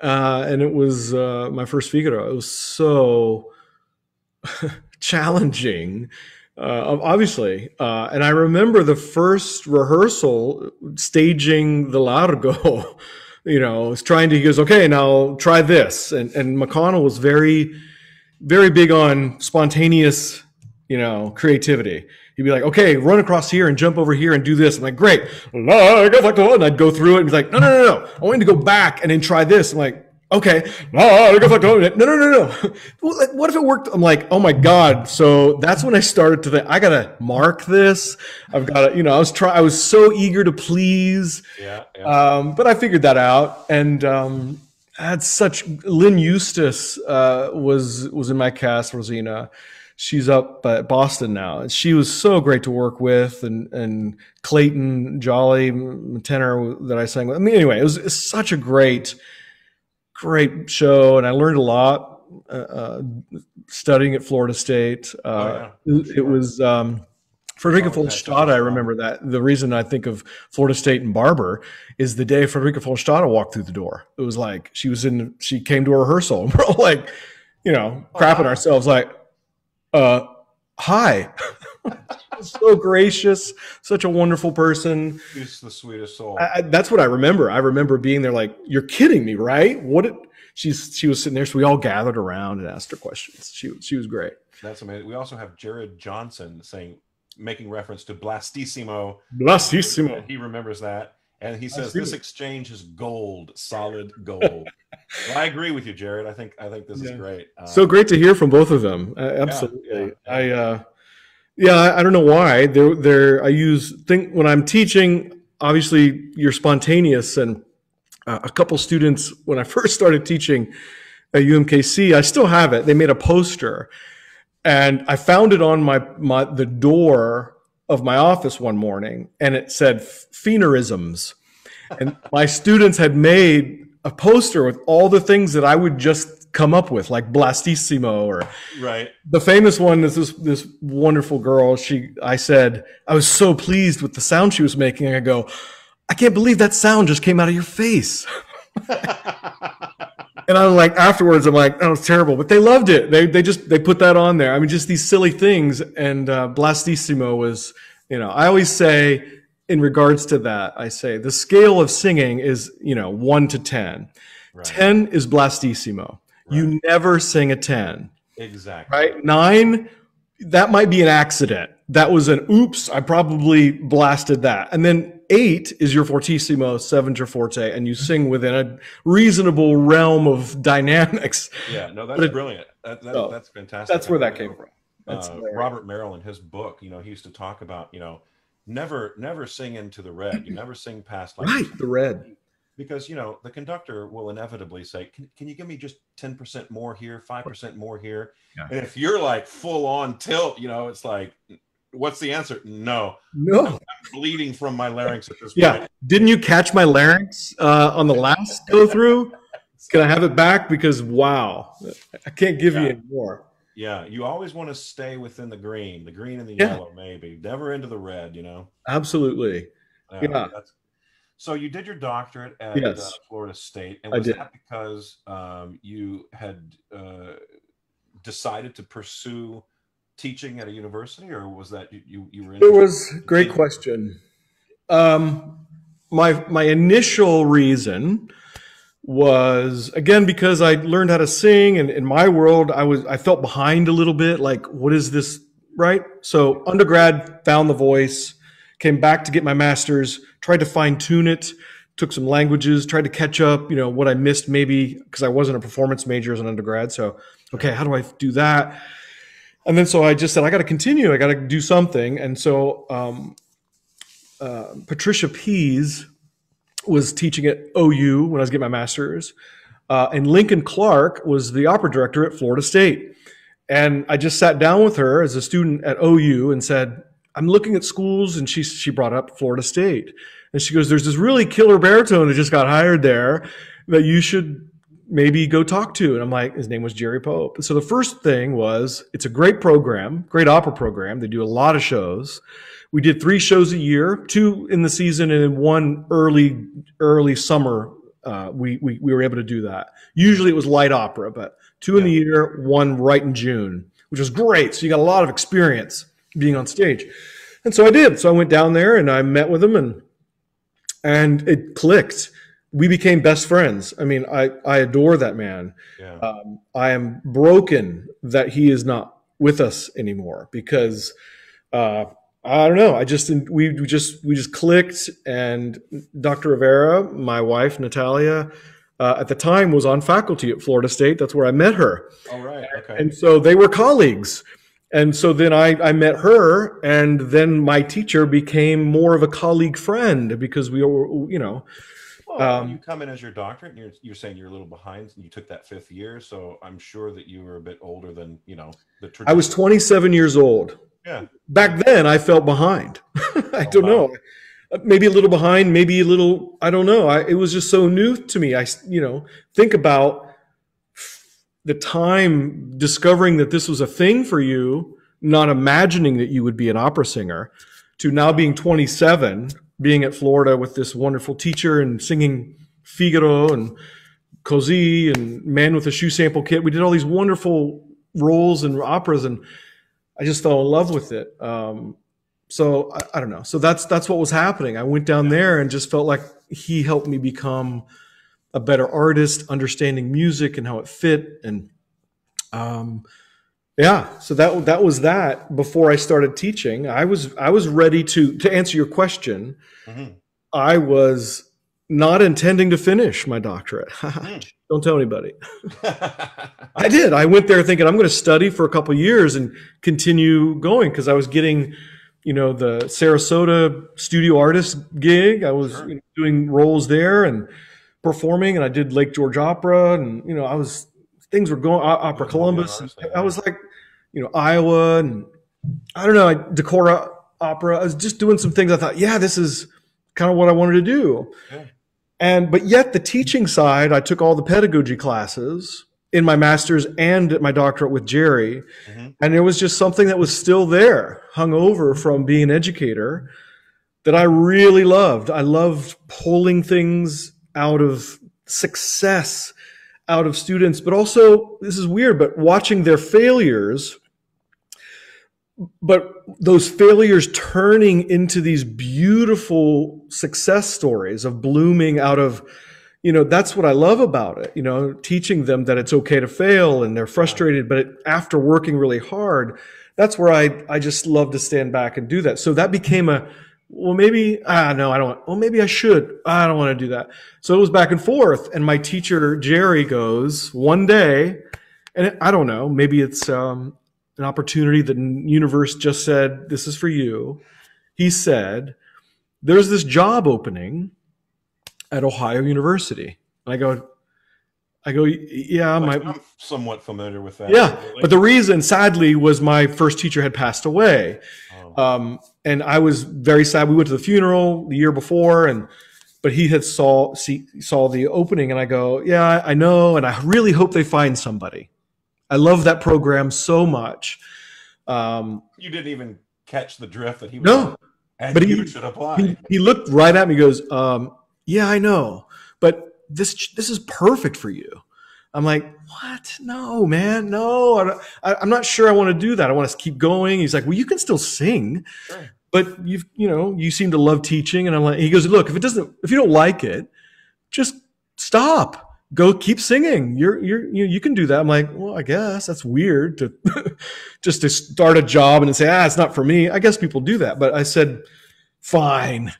uh, and it was uh, my first Figaro. It was so challenging, uh, obviously. Uh, and I remember the first rehearsal staging the largo. You know, was trying to. He goes, "Okay, now try this." And and McConnell was very, very big on spontaneous, you know, creativity. He'd be like, "Okay, run across here and jump over here and do this." I'm like, "Great!" And I'd go through it and be like, "No, no, no, no! I want you to go back and then try this." I'm like, "Okay, no, no, no, no, no." Well, What if it worked? I'm like, "Oh my god!" So that's when I started to think, "I gotta mark this. I've got to," you know, I was try. I was so eager to please. yeah yeah Um, but I figured that out, and um, I had such Lynn Eustis uh, was was in my cast. Rosina, she's up at Boston now, and she was so great to work with, and and Clayton Jolly, tenor that I sang with. I mean, anyway, it was, it was such a great, great show, and I learned a lot. Uh, uh, studying at Florida State, uh, yeah, it, it was. Um, Frederica Oh, that's such a von Stade, I remember that. The reason I think of Florida State and Barber is the day Frederica von Stade walked through the door. It was like she was in, she came to a rehearsal. And we're all like, you know, crapping Oh, wow. ourselves, like, uh, hi. so gracious, such a wonderful person. She's the sweetest soul. I, I, that's what I remember. I remember being there, like, "You're kidding me, right?" What? Did, she's she was sitting there, so we all gathered around and asked her questions. She she was great. That's amazing. We also have Jared Johnson saying, making reference to Blastissimo. Blastissimo. He remembers that. And he says this exchange is gold, solid gold. well, I agree with you, Jared. I think I think this yeah. is great. Um, so great to hear from both of them. Uh, absolutely. Yeah, I uh, yeah, I, I, don't know why. They're they're I use think when I'm teaching. Obviously, you're spontaneous, and uh, a couple students when I first started teaching at UMKC, I still have it. They made a poster, and I found it on my my the door of my office one morning and it said Feenerisms. And my students had made a poster with all the things that I would just come up with, like Blastissimo or right. The famous one is this this wonderful girl. She I said, I was so pleased with the sound she was making. I go, I can't believe that sound just came out of your face. and I'm like, afterwards, I'm like, oh, it's terrible, but they loved it. They they just they put that on there. I mean, just these silly things. And uh, Blastissimo was, you know, I always say in regards to that, I say the scale of singing is, you know, one to ten. Right. Ten is Blastissimo. Right. You never sing a ten. Exactly. Right. Nine, that might be an accident. That was an oops. I probably blasted that. And then eight is your fortissimo, seven's your forte, and you sing within a reasonable realm of dynamics. Yeah, no, that's brilliant. That, that, oh, that's fantastic. That's where that came from. Uh, Robert Merrill in his book, you know, he used to talk about, you know, never, never sing into the red. You never sing past like right the red because you know the conductor will inevitably say can, can you give me just 10% more here 5% more here yeah. and if you're like full on tilt you know it's like what's the answer? No. No. I'm bleeding from my larynx at this point. yeah. Didn't you catch my larynx uh, on the last go through? Can I have it back? Because wow, I can't give yeah. you any more. Yeah, you always want to stay within the green, the green and the yeah. yellow, maybe never into the red. You know. Absolutely. Uh, yeah. so you did your doctorate at yes. uh, Florida State, and was that because um, you had uh, decided to pursue teaching at a university, or was that you you, you were? It was great question. Um, my my initial reason was again because I learned how to sing, and in my world, I was I felt behind a little bit. Like, what is this? Right. So undergrad found the voice, came back to get my master's, tried to fine tune it took some languages, tried to catch up, you know, what I missed maybe because I wasn't a performance major as an undergrad. So, okay, how do I do that? And then so I just said, I got to continue. I got to do something. And so um, uh, Patricia Pease was teaching at OU when I was getting my master's, uh, and Lincoln Clark was the opera director at Florida State. And I just sat down with her as a student at OU and said, I'm looking at schools, and she she brought up Florida State, and she goes, "There's this really killer baritone that just got hired there that you should maybe go talk to. And I'm like, his name was Jerry Pope. So the first thing was, it's a great program, great opera program. They do a lot of shows. We did three shows a year, two in the season and one early, early summer. Uh, we, we, we were able to do that. Usually it was light opera, but two in the year, one right in June, which was great. So you got a lot of experience being on stage. And so I did. So I went down there and I met with them and, and it clicked we became best friends. I mean, I, I adore that man. Yeah. Um, I am broken that he is not with us anymore because uh, I don't know. I just we just we just clicked, and Dr. Rivera, my wife Natalia, uh, at the time was on faculty at Florida State. That's where I met her. All right. Okay. And so they were colleagues. And so then I, I met her, and then my teacher became more of a colleague friend because we were, you know, well, um, you come in as your doctorate, and you're you're saying you're a little behind, and you took that fifth year. So I'm sure that you were a bit older than you know the. I was 27 years old. Yeah. Back then, I felt behind. I oh, don't wow. know, uh, maybe a little behind, maybe a little. I don't know. I, it was just so new to me. I you know think about the time discovering that this was a thing for you, not imagining that you would be an opera singer, to now being 27 being at Florida with this wonderful teacher and singing Figaro and Così and Man with a Shoe Sample Kit. We did all these wonderful roles and operas, and I just fell in love with it. Um, so I, I, don't know. So that's that's what was happening. I went down there and just felt like he helped me become a better artist, understanding music and how it fit, and um, yeah. So that that was that. Before I started teaching, I was I was ready to to answer your question. Mm-hmm. I was not intending to finish my doctorate. mm. Don't tell anybody. I did. I went there thinking I'm going to study for a couple years and continue going because I was getting, you know, the Sarasota studio artist gig. I was sure. you know, doing roles there and performing, and I did Lake George Opera, and you know, I was things were going Opera Columbus. I was like, you know, Iowa, and I don't know, I, Decorah Opera. I was just doing some things. I thought, yeah, this is kind of what I wanted to do. Yeah. And, but yet the teaching side, I took all the pedagogy classes in my master's and at my doctorate with Jerry. Mm-hmm. And there was just something that was still there, hung over from being an educator that I really loved. I loved pulling things out of success out of students, but also, this is weird, but watching their failures but those failures turning into these beautiful success stories of blooming out of you know that's what i love about it you know teaching them that it's okay to fail and they're frustrated but after working really hard that's where i i just love to stand back and do that. So that became a well maybe ah no i don't well maybe i should i don't want to do that so it was back and forth and my teacher jerry goes one day and i don't know maybe it's um an opportunity the universe just said, This is for you. He said, There's this job opening at Ohio University. And I go, I go, yeah, my, I'm somewhat familiar with that. Yeah, but the reason, sadly, was my first teacher had passed away. Um, and I was very sad. We went to the funeral the year before, and but he had saw see, saw the opening, and I go, yeah, I know, and I really hope they find somebody. I love that program so much. Um, you didn't even catch the drift that he was no, and but he should apply. He, he, looked right at me. Goes, um, yeah, I know, but this this is perfect for you. I'm like, what? No, man, no. I, am not sure I want to do that. I want to keep going. He's like, well, you can still sing, sure. but you've you know you seem to love teaching. And I'm like, he goes, look, if it doesn't, if you don't like it, just stop go keep singing. You're, you're, you, you can do that. I'm like, well, I guess that's weird to just to start a job and say, ah, it's not for me. I guess people do that. But I said, fine.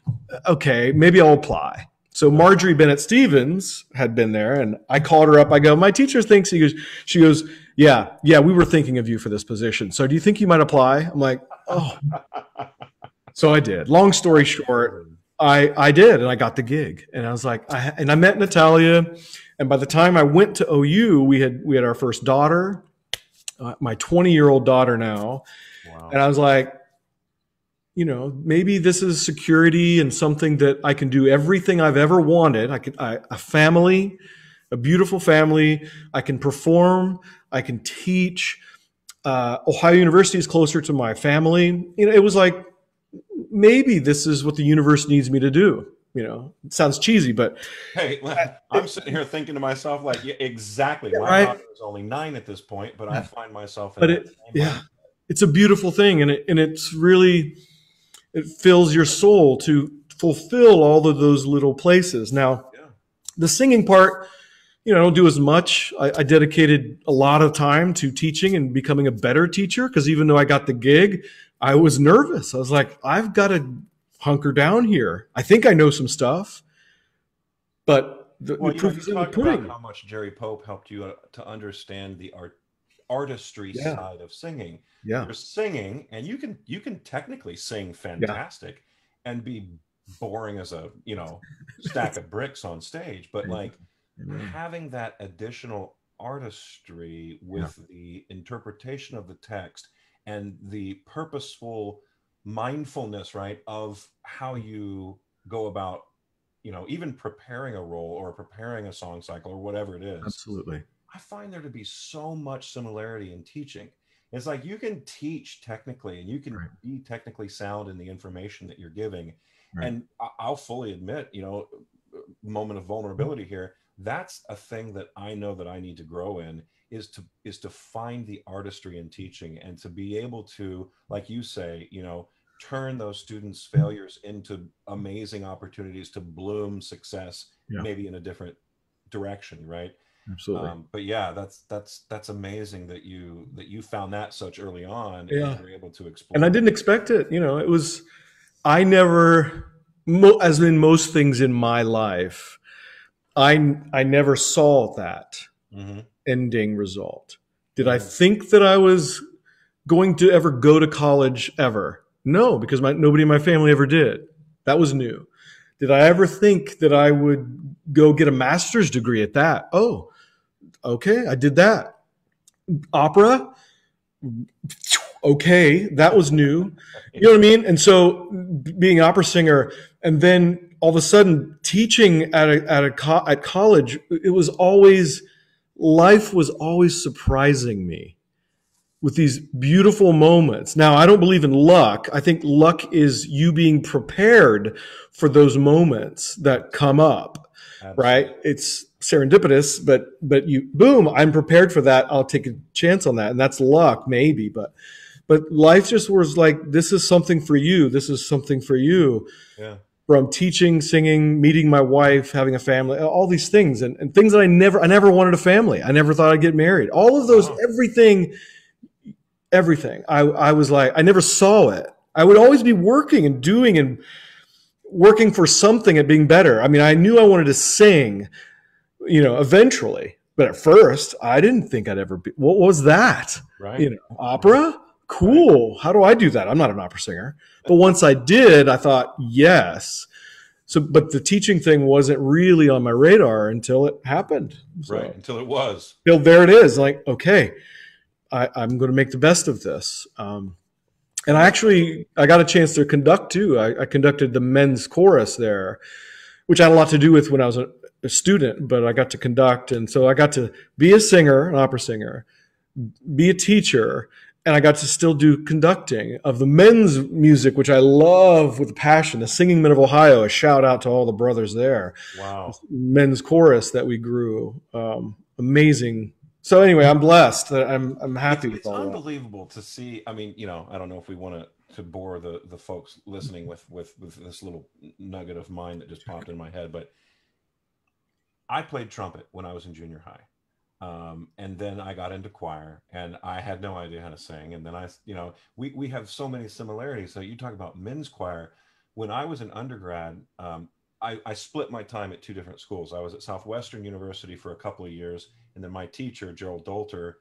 Okay. Maybe I'll apply. So Marjorie Bennett Stevens had been there and I called her up. I go, my teacher thinks he goes, she goes, yeah, yeah, we were thinking of you for this position. So do you think you might apply? I'm like, oh, so I did. Long story short, I, I did, and I got the gig, and I was like, I, and I met Natalia, and by the time I went to OU, we had we had our first daughter, uh, my 20 year old daughter now, wow. and I was like, you know, maybe this is security and something that I can do everything I've ever wanted. I could I, a family, a beautiful family. I can perform. I can teach. Uh, Ohio University is closer to my family. You know, it was like maybe this is what the universe needs me to do you know, it sounds cheesy, but hey, I'm sitting here thinking to myself, like, yeah, exactly. My right? daughter is only nine at this point, but I find myself. but it, yeah, it's a beautiful thing, and it and it's really it fills your soul to fulfill all of those little places. Now, yeah. the singing part, you know, I don't do as much. I, I dedicated a lot of time to teaching and becoming a better teacher because even though I got the gig, I was nervous. I was like, I've got to hunker down here. I think I know some stuff, but the, well, the proof is in the pudding. how much Jerry Pope helped you uh, to understand the art artistry yeah. side of singing. Yeah, you're singing, and you can you can technically sing fantastic yeah. and be boring as a you know stack of bricks on stage, but like having that additional artistry with yeah. the interpretation of the text and the purposeful mindfulness, right, of how you go about, you know, even preparing a role or preparing a song cycle or whatever it is. Absolutely. I find there to be so much similarity in teaching. It's like you can teach technically and you can right. be technically sound in the information that you're giving. Right. And I'll fully admit, you know, moment of vulnerability here. That's a thing that I know that I need to grow in is to is to find the artistry in teaching and to be able to like you say you know turn those students hmm. failures into amazing opportunities to bloom success yeah. maybe in a different direction right absolutely. Um, but yeah that's that's that's amazing that you that you found that such early on yeah. and were able to explore and i didn't expect it you know it was i never as in most things in my life i i never saw that mm-hmm. ending result. Did mm-hmm. i think that i was going to ever go to college ever? No because my, nobody in my family ever did. That was new. Did i ever think that i would go get a master's degree at that? Oh Okay, I did that. Opera, okay, that was new. You know what I mean? And so being an opera singer, and then all of a sudden teaching at a, at a co- at college, it was always life was always surprising me with these beautiful moments. Now, I don't believe in luck. I think luck is you being prepared for those moments that come up, Absolutely. right? It's serendipitous, but but you boom, I'm prepared for that. I'll take a chance on that, and that's luck, maybe. But but life just was like this is something for you. This is something for you. Yeah. From teaching, singing, meeting my wife, having a family, all these things, and, and things that I never, I never wanted a family. I never thought I'd get married. All of those, wow. everything, everything. I, I was like, I never saw it. I would always be working and doing and working for something at being better. I mean, I knew I wanted to sing you know, eventually. But at first, I didn't think I'd ever be. What was that? Right. You know, opera? Cool. Right. How do I do that? I'm not an opera singer. But once I did, I thought, yes. So, but the teaching thing wasn't really on my radar until it happened. So, right. Until it was. Till there it is. Like, okay, I, am going to make the best of this. Um, and I actually, I got a chance to conduct too. I, I conducted the men's chorus there, which I had a lot to do with when I was a, a student, but I got to conduct. And so I got to be a singer, an opera singer, be a teacher, and I got to still do conducting of the men's music, which I love with passion. The Singing Men of Ohio, a shout out to all the brothers there. Wow. Men's chorus that we grew. Um, amazing. So anyway, I'm blessed. I'm I'm happy it's, with all It's unbelievable that. to see. I mean, you know, I don't know if we want to to bore the the folks listening with with with this little nugget of mine that just popped in my head, but I played trumpet when I was in junior high. Um, and then I got into choir and I had no idea how to sing. And then I, you know, we, we have so many similarities. So you talk about men's choir. When I was an undergrad, um, I, I split my time at two different schools. I was at Southwestern University for a couple of years. And then my teacher, Gerald Dolter,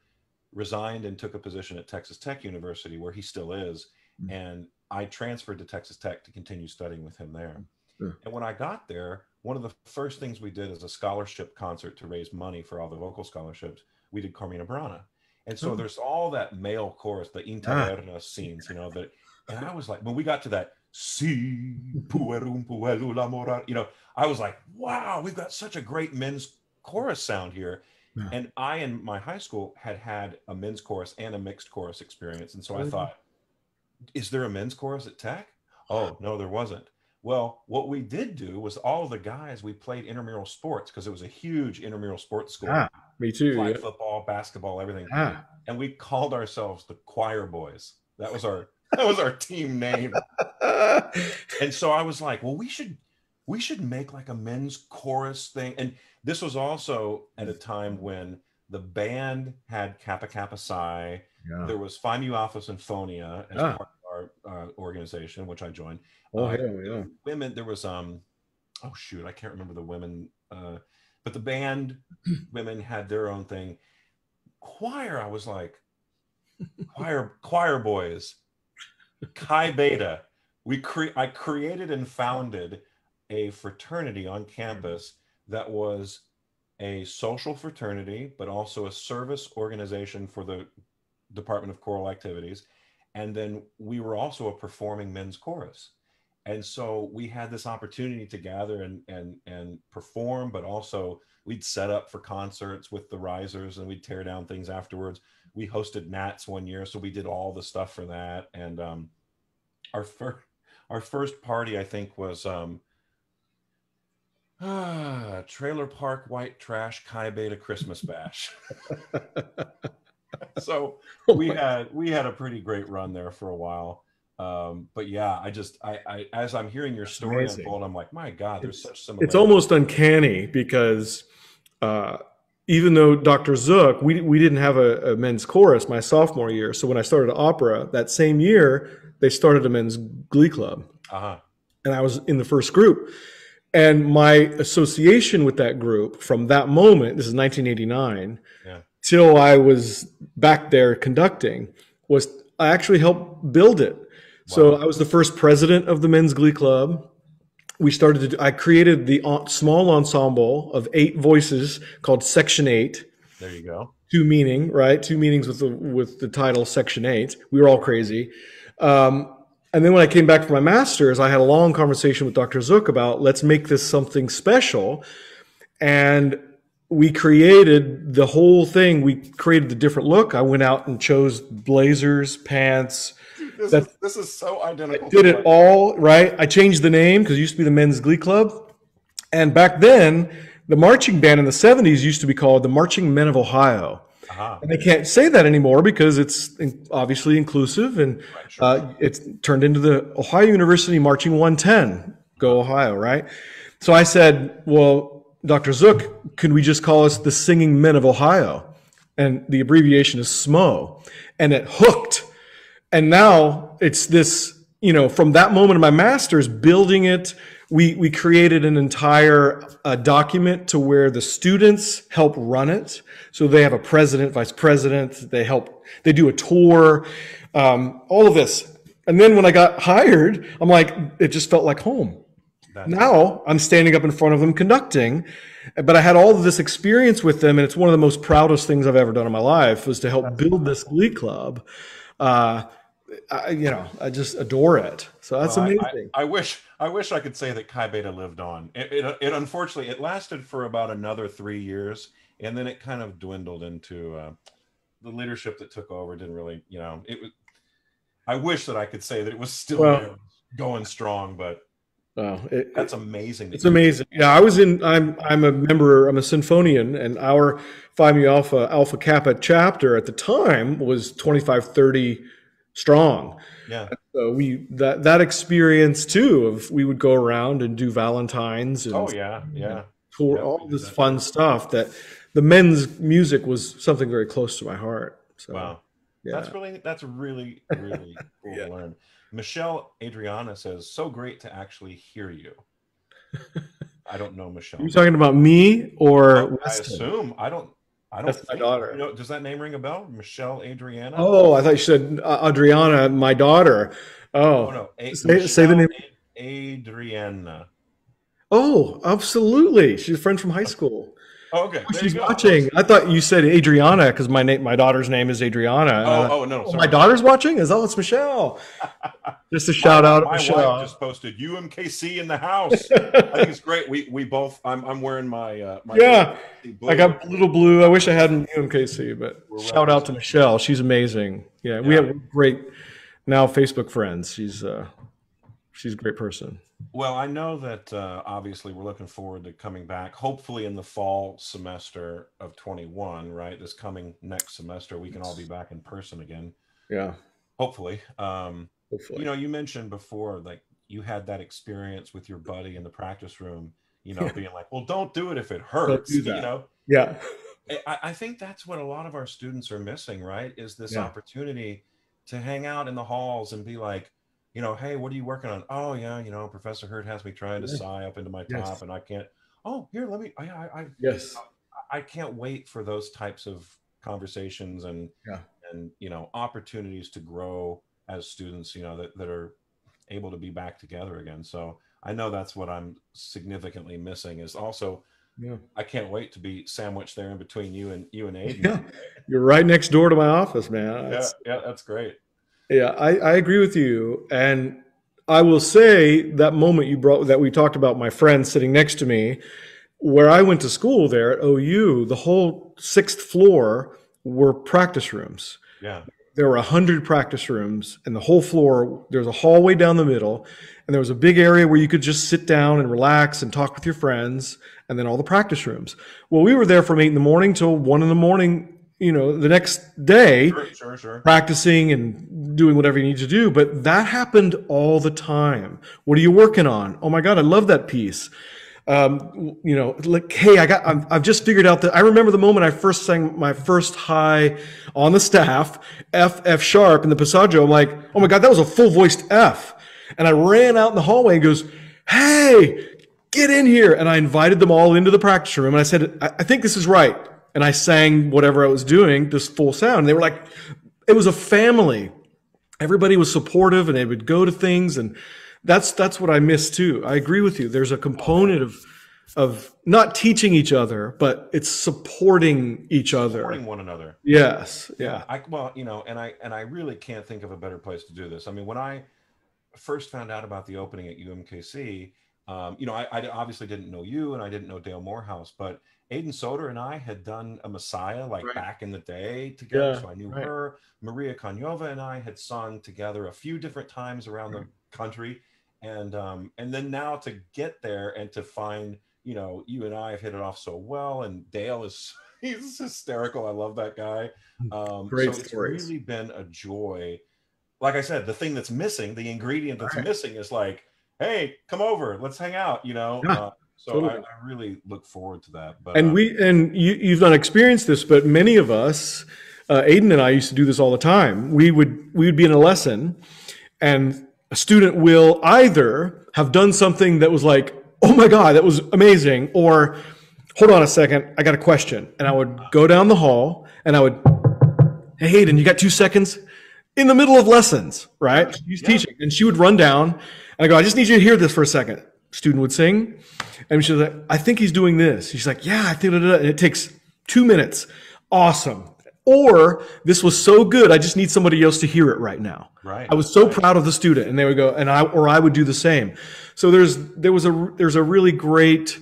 resigned and took a position at Texas Tech University, where he still is. Mm-hmm. And I transferred to Texas Tech to continue studying with him there. Mm-hmm. And when I got there, one of the first things we did as a scholarship concert to raise money for all the vocal scholarships, we did Carmina Burana. And so oh. there's all that male chorus, the interna ah. scenes, you know, that, and I was like, when we got to that, si, puerum puelu mora, you know, I was like, wow, we've got such a great men's chorus sound here. Yeah. And I, in my high school, had had a men's chorus and a mixed chorus experience. And so I thought, is there a men's chorus at Tech? Oh, no, there wasn't. Well, what we did do was all the guys we played intramural sports because it was a huge intramural sports school. Ah, me too. Flag football, basketball, everything. Ah. And we called ourselves the Choir Boys. That was our that was our team name. and so I was like, well, we should we should make like a men's chorus thing. And this was also at a time when the band had Kappa Kappa Psi. Yeah. There was Phi Mu Alpha Sinfonia as ah. part of our uh, organization, which I joined. Oh, uh, hell yeah. Women, there was, um, oh, shoot, I can't remember the women, uh, but the band women had their own thing. Choir, I was like, choir, choir boys, Chi Beta. We cre- I created and founded a fraternity on campus that was a social fraternity, but also a service organization for the Department of Choral Activities. And then we were also a performing men's chorus. And so we had this opportunity to gather and and and perform but also we'd set up for concerts with the risers and we'd tear down things afterwards. We hosted nats one year so we did all the stuff for that. And um, our first our first party i think was um, Trailer Park White Trash Chi Beta Christmas Bash. so Oh we had we had a pretty great run there for a while. Um, but yeah, I just I, I as I'm hearing your story amazing. unfold, I'm like, my God, there's such similarities. it's almost uncanny because uh, even though Dr. Zook, we, we didn't have a, a men's chorus my sophomore year. So when I started opera that same year, they started a men's glee club. uh-huh. and I was in the first group. And my association with that group from that moment, this is 1989, Yeah. till I was back there conducting, was I actually helped build it. So I was the first president of the men's glee club. We started to, do, I created the small ensemble of eight voices called Section Eight There you go. two meaning, right? Two meanings with the with the title Section Eight. We were all crazy. Um, and then when I came back for my master's, I had a long conversation with Dr. Zook about let's make this something special. And we created the whole thing. We created the different look. I went out and chose blazers, pants, This, That- is, this is so identical. did it all right. I changed the name because it used to be the Men's Glee Club. And back then, the marching band in the 70s used to be called the Marching Men of Ohio. Uh-huh. And they can't say that anymore because it's obviously inclusive and Right, sure. uh, it's turned into the Ohio University Marching 110. Go Ohio, right? So I said, well, Dr. Zook, can we just call us the Singing Men of Ohio? And the abbreviation is SMO. And it hooked. And now it's this, you know, from that moment of my master's, building it, we, we created an entire uh, document to where the students help run it. So they have a president, vice president, they help, they do a tour, um, all of this. And then when I got hired, I'm like, it just felt like home. That's- Now I'm standing up in front of them conducting, but I had all of this experience with them, and it's one of the most proudest things I've ever done in my life was to help build this glee club. Uh, I, you know, I just adore it. So that's Well, amazing. I, I wish I wish I could say that Chi Beta lived on. It, it, it unfortunately it lasted for about another three years, and then it kind of dwindled into uh, the leadership that took over. Didn't really, you know, it was. I wish that I could say that it was still Well- going strong, but it- that's amazing. It's amazing. Yeah, I was in. I'm I'm a member. I'm a Sinfonian, and our Phi Mu Alpha Alpha Kappa chapter at the time was 25, 30 strong. Yeah, So we that that experience too of we would go around and do Valentines and oh yeah, yeah. tour Yeah, all this that. fun stuff. That the men's music was something very close to my heart. So Wow. yeah. That's really that's really really cool Yeah. to learn. Michelle Adriana says, "So great to actually hear you." I don't know Michelle. Are you talking about me or I Weston? assume I don't. I don't. That's my daughter. You know, does that name ring a bell? Michelle Adriana. Oh, I thought you said uh, Adriana, my daughter. Oh, Oh, no. A- Say- say the name. A- Adriana. oh, absolutely. She's a friend from high school. Oh, okay. Oh, she's watching. I thought you said Adriana because my name, my daughter's name is Adriana. And Oh, oh no. oh, Sorry. my daughter's watching. Is oh, it's Michelle. Just a shout out, My Michelle. wife just posted UMKC in the house. I think it's great. We we both. I'm I'm wearing my uh my Yeah, blue. I got little blue. I wish I had an UMKC, but We're shout out to Michelle. She's amazing. Yeah, we have great now Facebook friends. She's uh, she's a great person. Well, I know that uh, obviously we're looking forward to coming back. Hopefully, in the fall semester of 21, right? This coming next semester, we can all be back in person again. Yeah, Hopefully. Um, hopefully. you know, you mentioned before, like you had that experience with your buddy in the practice room. You know, Yeah. being like, "Well, don't do it if it hurts." do You know, yeah, I, I think that's what a lot of our students are missing, right? Is this Yeah. opportunity to hang out in the halls and be like, you know, hey, what are you working on? Oh, yeah, you know, Professor Hurt has me trying to Yeah. sigh up into my top, and I can't. Oh, here, let me. I, I, I, yes, I can't wait for those types of conversations and Yeah. and you know opportunities to grow as students. You know that that are able to be back together again. So I know that's what I'm significantly missing. Is also yeah. I can't wait to be sandwiched there in between you and you and Aiden. Yeah. You're right next door to my office, man. yeah, That's- yeah, that's great. Yeah, I, I agree with you. And I will say that moment you brought that we talked about my friend sitting next to me, where I went to school there at OU, the whole sixth floor were practice rooms. Yeah, there were a hundred practice rooms, and the whole floor. There's a hallway down the middle, and there was a big area where you could just sit down and relax and talk with your friends, and then all the practice rooms. Well, we were there from eight in the morning till one in the morning. You know, the next day, Sure, sure, sure. practicing and doing whatever you need to do. But that happened all the time. What are you working on? Oh my God, I love that piece. Um, you know, like, hey, I got, I've, I've just figured out that I remember the moment I first sang my first high on the staff, F, F sharp in the passaggio. I'm like, oh my God, that was a full voiced F. And I ran out in the hallway and goes, hey, get in here. And I invited them all into the practice room and I said, I, I think this is right. And I sang whatever I was doing, this full sound. And they were like, it was a family. Everybody was supportive and they would go to things. And that's, that's what I miss too. I agree with you. There's a component of, of not teaching each other, but it's supporting each other. Supporting one another. Yes. Yeah. I well, you know, and I and I really can't think of a better place to do this. I mean, when I first found out about the opening at UMKC, um, you know, I, I obviously didn't know you, and I didn't know Dale Morehouse, but Aidan Soder and I had done a Messiah like Right. back in the day together, Yeah, so I knew right. her. Maria Kanyova and I had sung together a few different times around the country, and um, and then now to get there and to find, you know, you and I have hit it off so well, and Dale is he's hysterical. I love that guy. Um, Great so it's really been a joy. Like I said, the thing that's missing, the ingredient that's Right. missing, is like, hey, come over, let's hang out. You know. Yeah, uh, so I, totally. I really look forward to that. But and uh, we and you, you've not experienced this, but many of us, uh, Aidan and I used to do this all the time. We would we would be in a lesson, and a student will either have done something that was like, "Oh my god, that was amazing," or "Hold on a second, I got a question," and I would go down the hall and I would, "Hey, Aidan, you got two seconds?" In the middle of lessons, right? She's Yeah. teaching, and she would run down, and I go, "I just need you to hear this for a second. Student would sing, and she's like, I think he's doing this. She's like, yeah, I think, da, da, da." and it takes two minutes. Awesome. Or this was so good, I just need somebody else to hear it right now. right. I was so proud of the student, and they would go, and I, or I would do the same. So there's, there was a, there's a really great,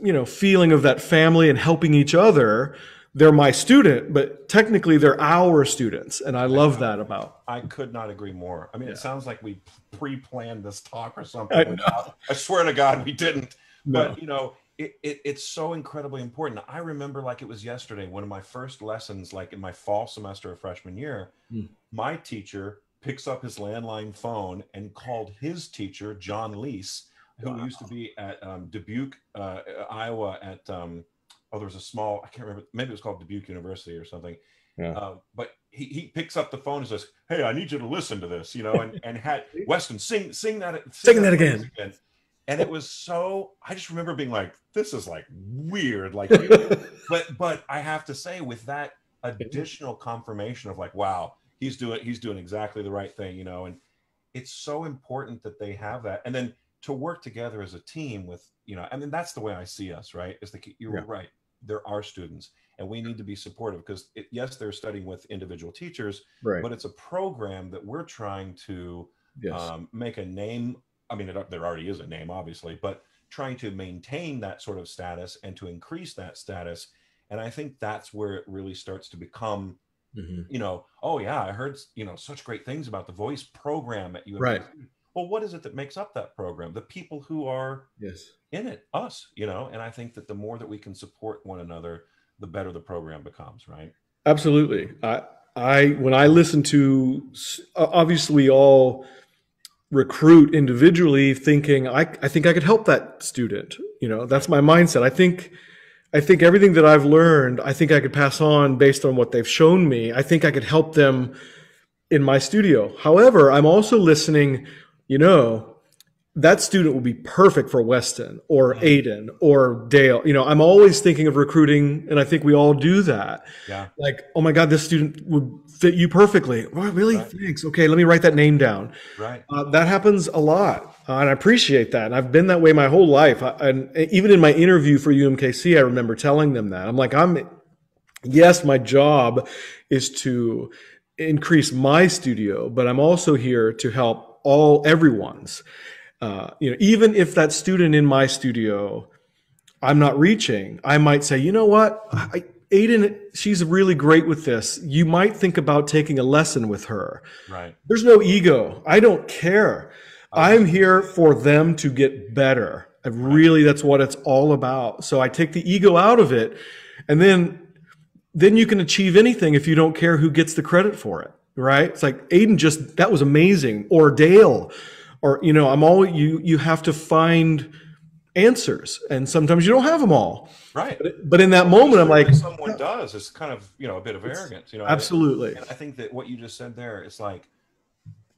you know, feeling of that family and helping each other. They're my student, but technically they're our students, and I love that about. I could not agree more. I mean, Yeah. it sounds like we pre-planned this talk or something. I and I swear to God, we didn't. No. But you know, it, it it's so incredibly important. I remember like it was yesterday, one of my first lessons, like in my fall semester of freshman year, Hmm. my teacher picks up his landline phone and called his teacher, John Lease, who Wow. used to be at um, Dubuque, uh, Iowa, at um, oh, there was a small, I can't remember, maybe it was called Dubuque University or something. Yeah. Uh, but he, he picks up the phone and says, "Hey, I need you to listen to this," you know, and and had Weston sing sing that Sing that phrase again. And it was so. I just remember being like, "This is like weird," like, but but I have to say, with that additional confirmation of like, wow, he's doing he's doing exactly the right thing, you know, and it's so important that they have that, and then to work together as a team with you know, I mean, that's the way I see us, right? Is the you're Yeah. right. There are students, and we need to be supportive because it, yes, they're studying with individual teachers, right. but it's a program that we're trying to yes. um, make a name. I mean, it, there already is a name, obviously, but trying to maintain that sort of status and to increase that status. And I think that's where it really starts to become, Mhm. you know, oh yeah, I heard you know such great things about the voice program at UMKC. Right. Well, what is it that makes up that program? The people who are Yes. In it, us, you know. And I think that the more that we can support one another, the better the program becomes, right? Absolutely. I, I when I listen to obviously all recruit individually thinking I, I think I could help that student. You know, that's my mindset. I think I think everything that I've learned, I think I could pass on based on what they've shown me. I think I could help them in my studio. However, I'm also listening, you know, that student will be perfect for Weston or Aidan or Dale. You know, I'm always thinking of recruiting, and I think we all do that. Yeah. Like, oh my God, this student would fit you perfectly. Oh, really? Right. Thanks. Okay, let me write that name down. Right. Uh, that happens a lot, uh, and I appreciate that. And I've been that way my whole life. I, and even in my interview for UMKC, I remember telling them that. I'm like, I'm, yes, my job is to increase my studio, but I'm also here to help all everyone's. Uh, you know, even if that student in my studio, I'm not reaching, I might say, you know what, I, Aidan, she's really great with this. You might think about taking a lesson with her. Right. There's no ego. I don't care. I'm here for them to get better. I really, that's what it's all about. So I take the ego out of it, and then then you can achieve anything if you don't care who gets the credit for it. Right? It's like Aidan just that was amazing, or Dale, or you know, I'm all you. You have to find answers, and sometimes you don't have them all. Right. But, but in that moment, I'm like, someone does. It's kind of you know a bit of arrogance. You know. Absolutely. And I think that what you just said there is like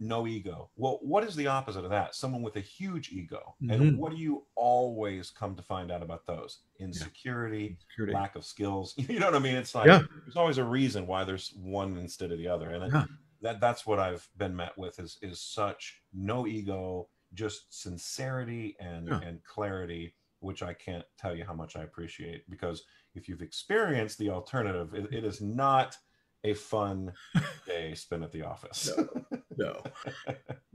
no ego. Well, what is the opposite of that? Someone with a huge ego. Mm-hmm. And what do you always come to find out about those? Insecurity, yeah. lack of skills. You know what I mean? It's like yeah. there's always a reason why there's one instead of the other. And. That that's what I've been met with is is such no ego, just sincerity and and clarity, which I can't tell you how much I appreciate because if you've experienced the alternative, it, it is not a fun day spent at the office. No, no,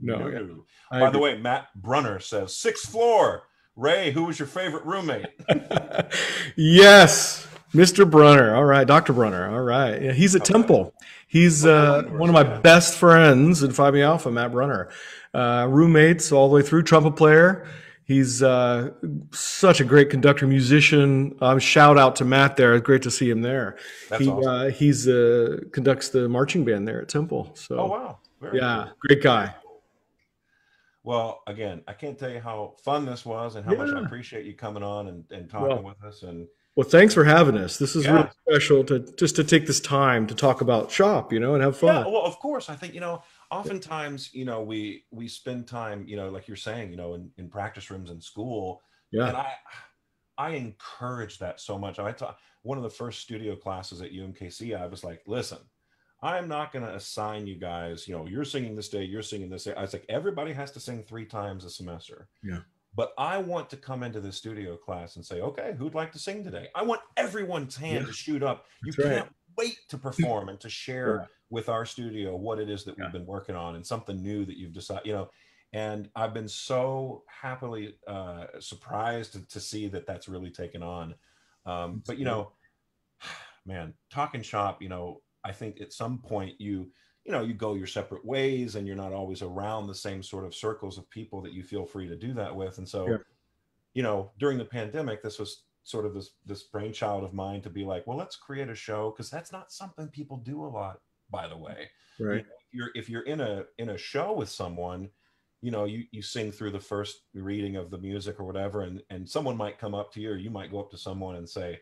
no. no. By agree. the way, Matt Brunner says sixth floor. Ray, who was your favorite roommate? yes, Mr. Brunner. All right, Dr. Brunner. All right, yeah, he's at okay. Temple. He's uh, one of my best friends in Phi Alpha, Matt Brunner. Uh, roommates all the way through, trumpet player. He's uh, such a great conductor, musician. Um, shout out to Matt there. Great to see him there. That's he, awesome. Uh, he's uh, conducts the marching band there at Temple. So, oh wow, Very yeah, cool. great guy. Well, again, I can't tell you how fun this was and how yeah. much I appreciate you coming on and, and talking well, with us. And well, thanks for having us. This is yeah. really special to just to take this time to talk about shop, you know, and have fun. Yeah, well, of course. I think you know oftentimes you know we we spend time you know like you're saying you know in, in practice rooms in school yeah and i i encourage that so much i taught one of the first studio classes at umkc i was like listen i'm not going to assign you guys you know you're singing this day you're singing this day i was like everybody has to sing three times a semester yeah but I want to come into the studio class and say, okay, who'd like to sing today? I want everyone's hand yeah. to shoot up. You That's can't right. wait to perform and to share with our studio what it is that yeah. we've been working on and something new that you've decided you know and i've been so happily uh, surprised to, to, see that that's really taken on um, but you know man talking shop you know i think at some point you you know you go your separate ways and you're not always around the same sort of circles of people that you feel free to do that with and so yeah. you know during the pandemic this was sort of this this brainchild of mine to be like well let's create a show because that's not something people do a lot by the way. Right. You are if you're in a in a show with someone, you know, you you sing through the first reading of the music or whatever, and and someone might come up to you, or you might go up to someone and say,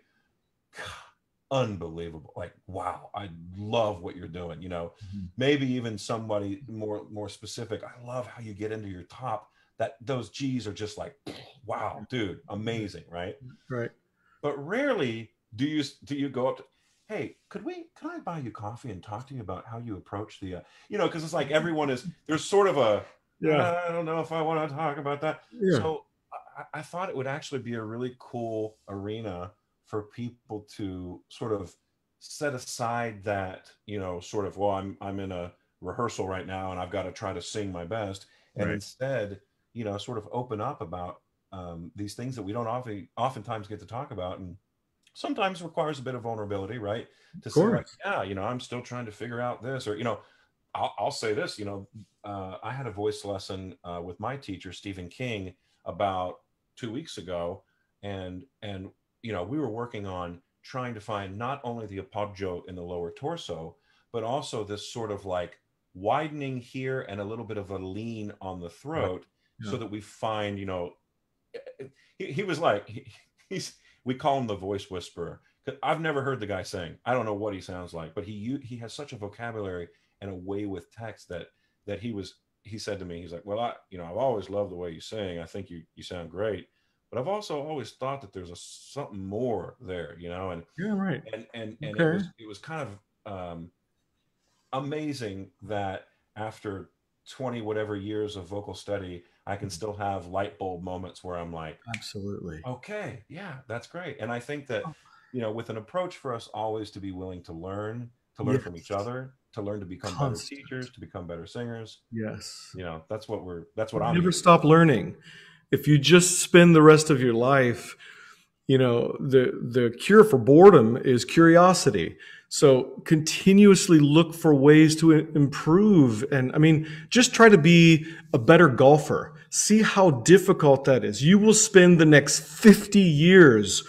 unbelievable like wow i love what you're doing you know? Mm-hmm. maybe even somebody more more specific i love how you get into your top that those g's are just like wow dude amazing right? Right. But rarely do you do you go up to hey could we can i buy you coffee and talk to you about how you approach the uh, you know because it's like everyone is there's sort of a yeah. I don't know if i want to talk about that. Yeah. so I, I thought it would actually be a really cool arena for people to sort of set aside that you know sort of well i'm i'm in a rehearsal right now and i've got to try to sing my best and right. instead you know sort of open up about um, these things that we don't often oftentimes get to talk about and sometimes requires a bit of vulnerability, right? To say, like, yeah, you know, I'm still trying to figure out this, or you know, I'll, I'll say this, you know, uh, I had a voice lesson uh, with my teacher Stephen King about two weeks ago, and and you know, we were working on trying to find not only the appoggio in the lower torso, but also this sort of like widening here and a little bit of a lean on the throat, yeah. so that we find, you know, he, he was like he, he's we call him the voice whisperer. Because I've never heard the guy sing. I don't know what he sounds like, but he he has such a vocabulary and a way with text that that he was. He said to me, he's like, "Well, I you know I've always loved the way you sing. I think you you sound great, but I've also always thought that there's a something more there, you know." And yeah, right. And and and okay. it was it was kind of um, amazing that after 20 whatever years of vocal study I can still have light bulb moments where I'm like, absolutely. Okay. Yeah, that's great. And I think that, oh. you know, with an approach for us always to be willing to learn, to learn yes. from each other, to learn to become Constant. better teachers, to become better singers. Yes. You know, that's what we're, that's what I'm. Never stop learning. If you just spend the rest of your life, You know, the the cure for boredom is curiosity. So continuously look for ways to improve. And I mean, just try to be a better golfer. See how difficult that is. You will spend the next 50 years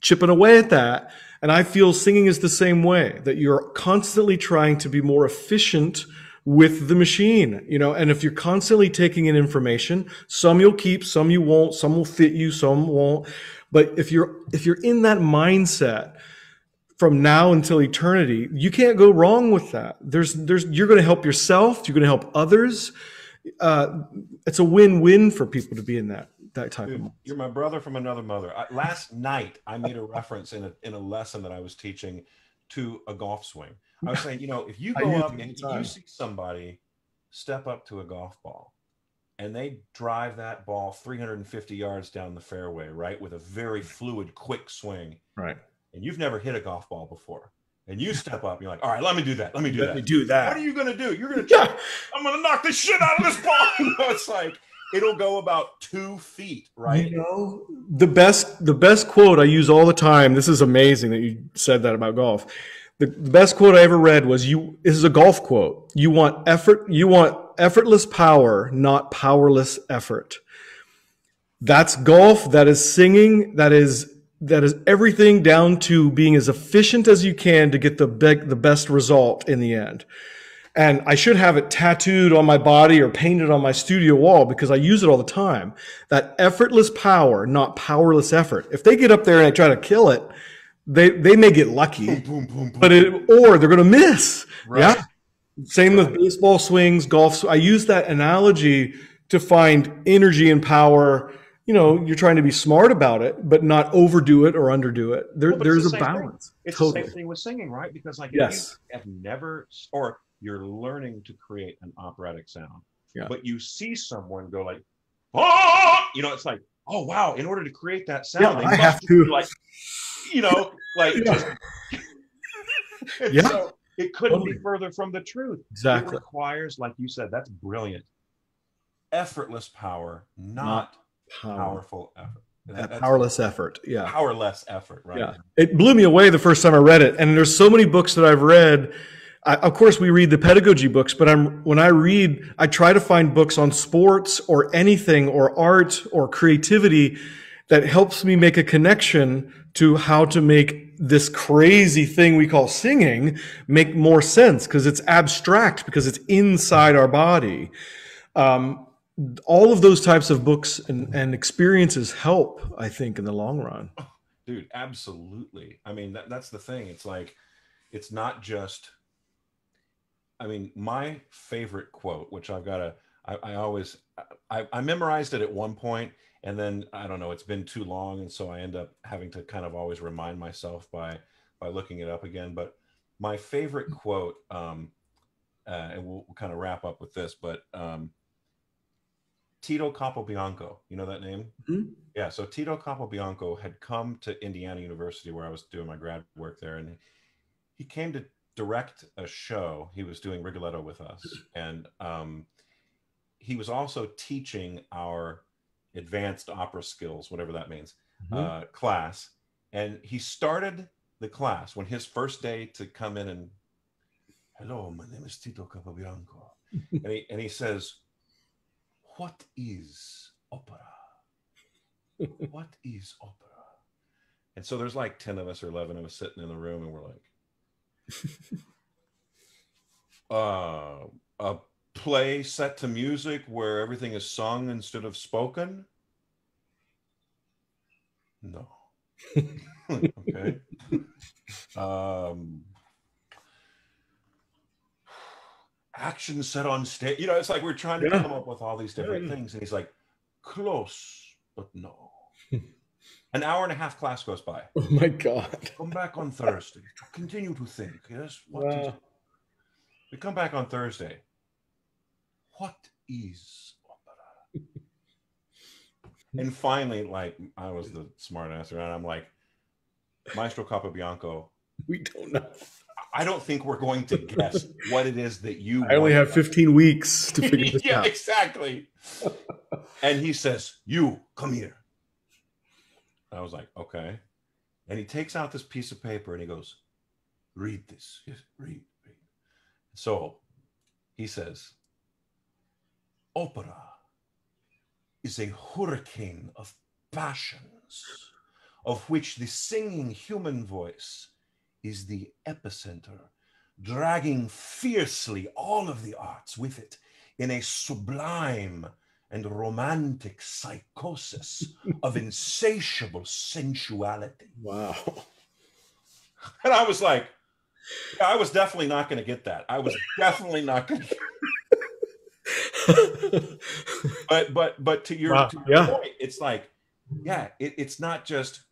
chipping away at that. And I feel singing is the same way that you're constantly trying to be more efficient with the machine, you know, and if you're constantly taking in information, some you'll keep, some you won't, some will fit you, some won't. But if you're, if you're in that mindset, from now until eternity, you can't go wrong with that. There's, there's, you're going to help yourself. You're going to help others. Uh, it's a win-win for people to be in that that type Dude, of. You're my brother from another mother. I, last night, I made a reference in a in a lesson that I was teaching to a golf swing. I was saying, you know, if you go up and you see somebody step up to a golf ball, and they drive that ball 350 yards down the fairway, right, with a very fluid, quick swing, right and you've never hit a golf ball before, and you step up, you're like, all right, let me do that. Let me do let that. Me do that. What are you gonna do? You're gonna yeah. I'm gonna knock the shit out of this ball. you know, it's like it'll go about two feet, right? You know, the best the best quote I use all the time. This is amazing that you said that about golf. The, the best quote I ever read was you this is a golf quote. You want effort, you want effortless power, not powerless effort. That's golf, that is singing, that is that is everything down to being as efficient as you can to get the the best result in the end. And I should have it tattooed on my body or painted on my studio wall because I use it all the time. That effortless power, not powerless effort. If they get up there and I try to kill it, they they may get lucky, boom, boom, boom, but it or they're going to miss. Right. Yeah. Same right. with baseball swings, golf. I use that analogy to find energy and power you know, you're trying to be smart about it, but not overdo it or underdo it. There, well, there's the a balance. Thing. It's totally. the same thing with singing, right? Because like yes. you have never, or you're learning to create an operatic sound, yeah. but you see someone go like, oh, you know, it's like, oh wow! In order to create that sound, yeah, I have to like, you know, like, yeah. Just, yeah. So it couldn't totally. be further from the truth. Exactly. It requires, like you said, that's brilliant. Effortless power, not, not powerful effort. That powerless effort. Yeah. Powerless effort. Right. Yeah. It blew me away the first time I read it. And there's so many books that I've read. I, of course, we read the pedagogy books, but I'm, when I read, I try to find books on sports or anything or art or creativity that helps me make a connection to how to make this crazy thing we call singing make more sense because it's abstract because it's inside our body. Um, all of those types of books and, and experiences help, I think, in the long run. dude, absolutely. I mean, that, that's the thing. It's like, it's not just, I mean, my favorite quote, which I've got to, I, I always, I, I memorized it at one point and then I don't know, it's been too long. And so I end up having to kind of always remind myself by, by looking it up again. But my favorite quote, um, uh, and we'll, we'll kind of wrap up with this, but um, Tito Capobianco. You know that name? Mm-hmm. Yeah. So Tito Capobianco had come to Indiana University where I was doing my grad work there, and he came to direct a show. He was doing Rigoletto with us, and um, he was also teaching our advanced opera skills, whatever that means, mm-hmm. uh, class. And he started the class when his first day to come in and, hello, my name is Tito Capobianco, and he and he says what is opera? what is opera? And so there's like 10 of us or 11 of us sitting in the room, and we're like, uh, a play set to music where everything is sung instead of spoken? No. okay. um, action set on stage. You know, it's like we're trying to yeah. come up with all these different yeah. things. And he's like, close, but no. An hour and a half class goes by. Oh my God. Come back on Thursday. Continue to think. Yes. What wow. We come back on Thursday. What is opera? and finally, like I was the smart answer, and I'm like, Maestro Capobianco. We don't know. I don't think we're going to guess what it is that you. I only have 15 weeks to figure this out. yeah, out. exactly. and he says, "You come here." I was like, okay. And he takes out this piece of paper and he goes, read this. Yes, read, read. So he says, opera is a hurricane of passions, of which the singing human voice is the epicenter, dragging fiercely all of the arts with it in a sublime and romantic psychosis of insatiable sensuality. Wow. And I was like, I was definitely not going to get that. I was definitely not going to. but but but to your, Wow, to your yeah. point, it's like, yeah, it, it's not just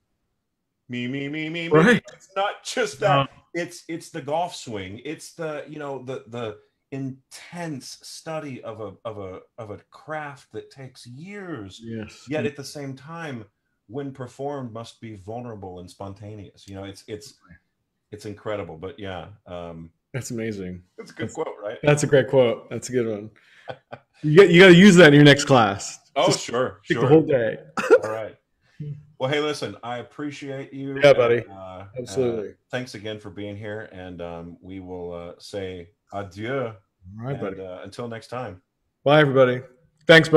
me, me, me, me, me. Right. It's not just that. It's it's the golf swing. It's the you know the the intense study of a of a of a craft that takes years. Yes. Yet at the same time, when performed, must be vulnerable and spontaneous. You know, it's it's it's incredible. But yeah, um, That's amazing. That's a good quote, right? That's a great quote. That's a good one. You got you got to use that in your next class. Oh, Just sure, sure. the whole day. All right. Well, hey, listen, I appreciate you. Yeah, buddy. Uh, Absolutely. uh, thanks again for being here, and um, we will uh, say adieu. All right, and, buddy. uh, until next time. Bye, everybody. Thanks, buddy.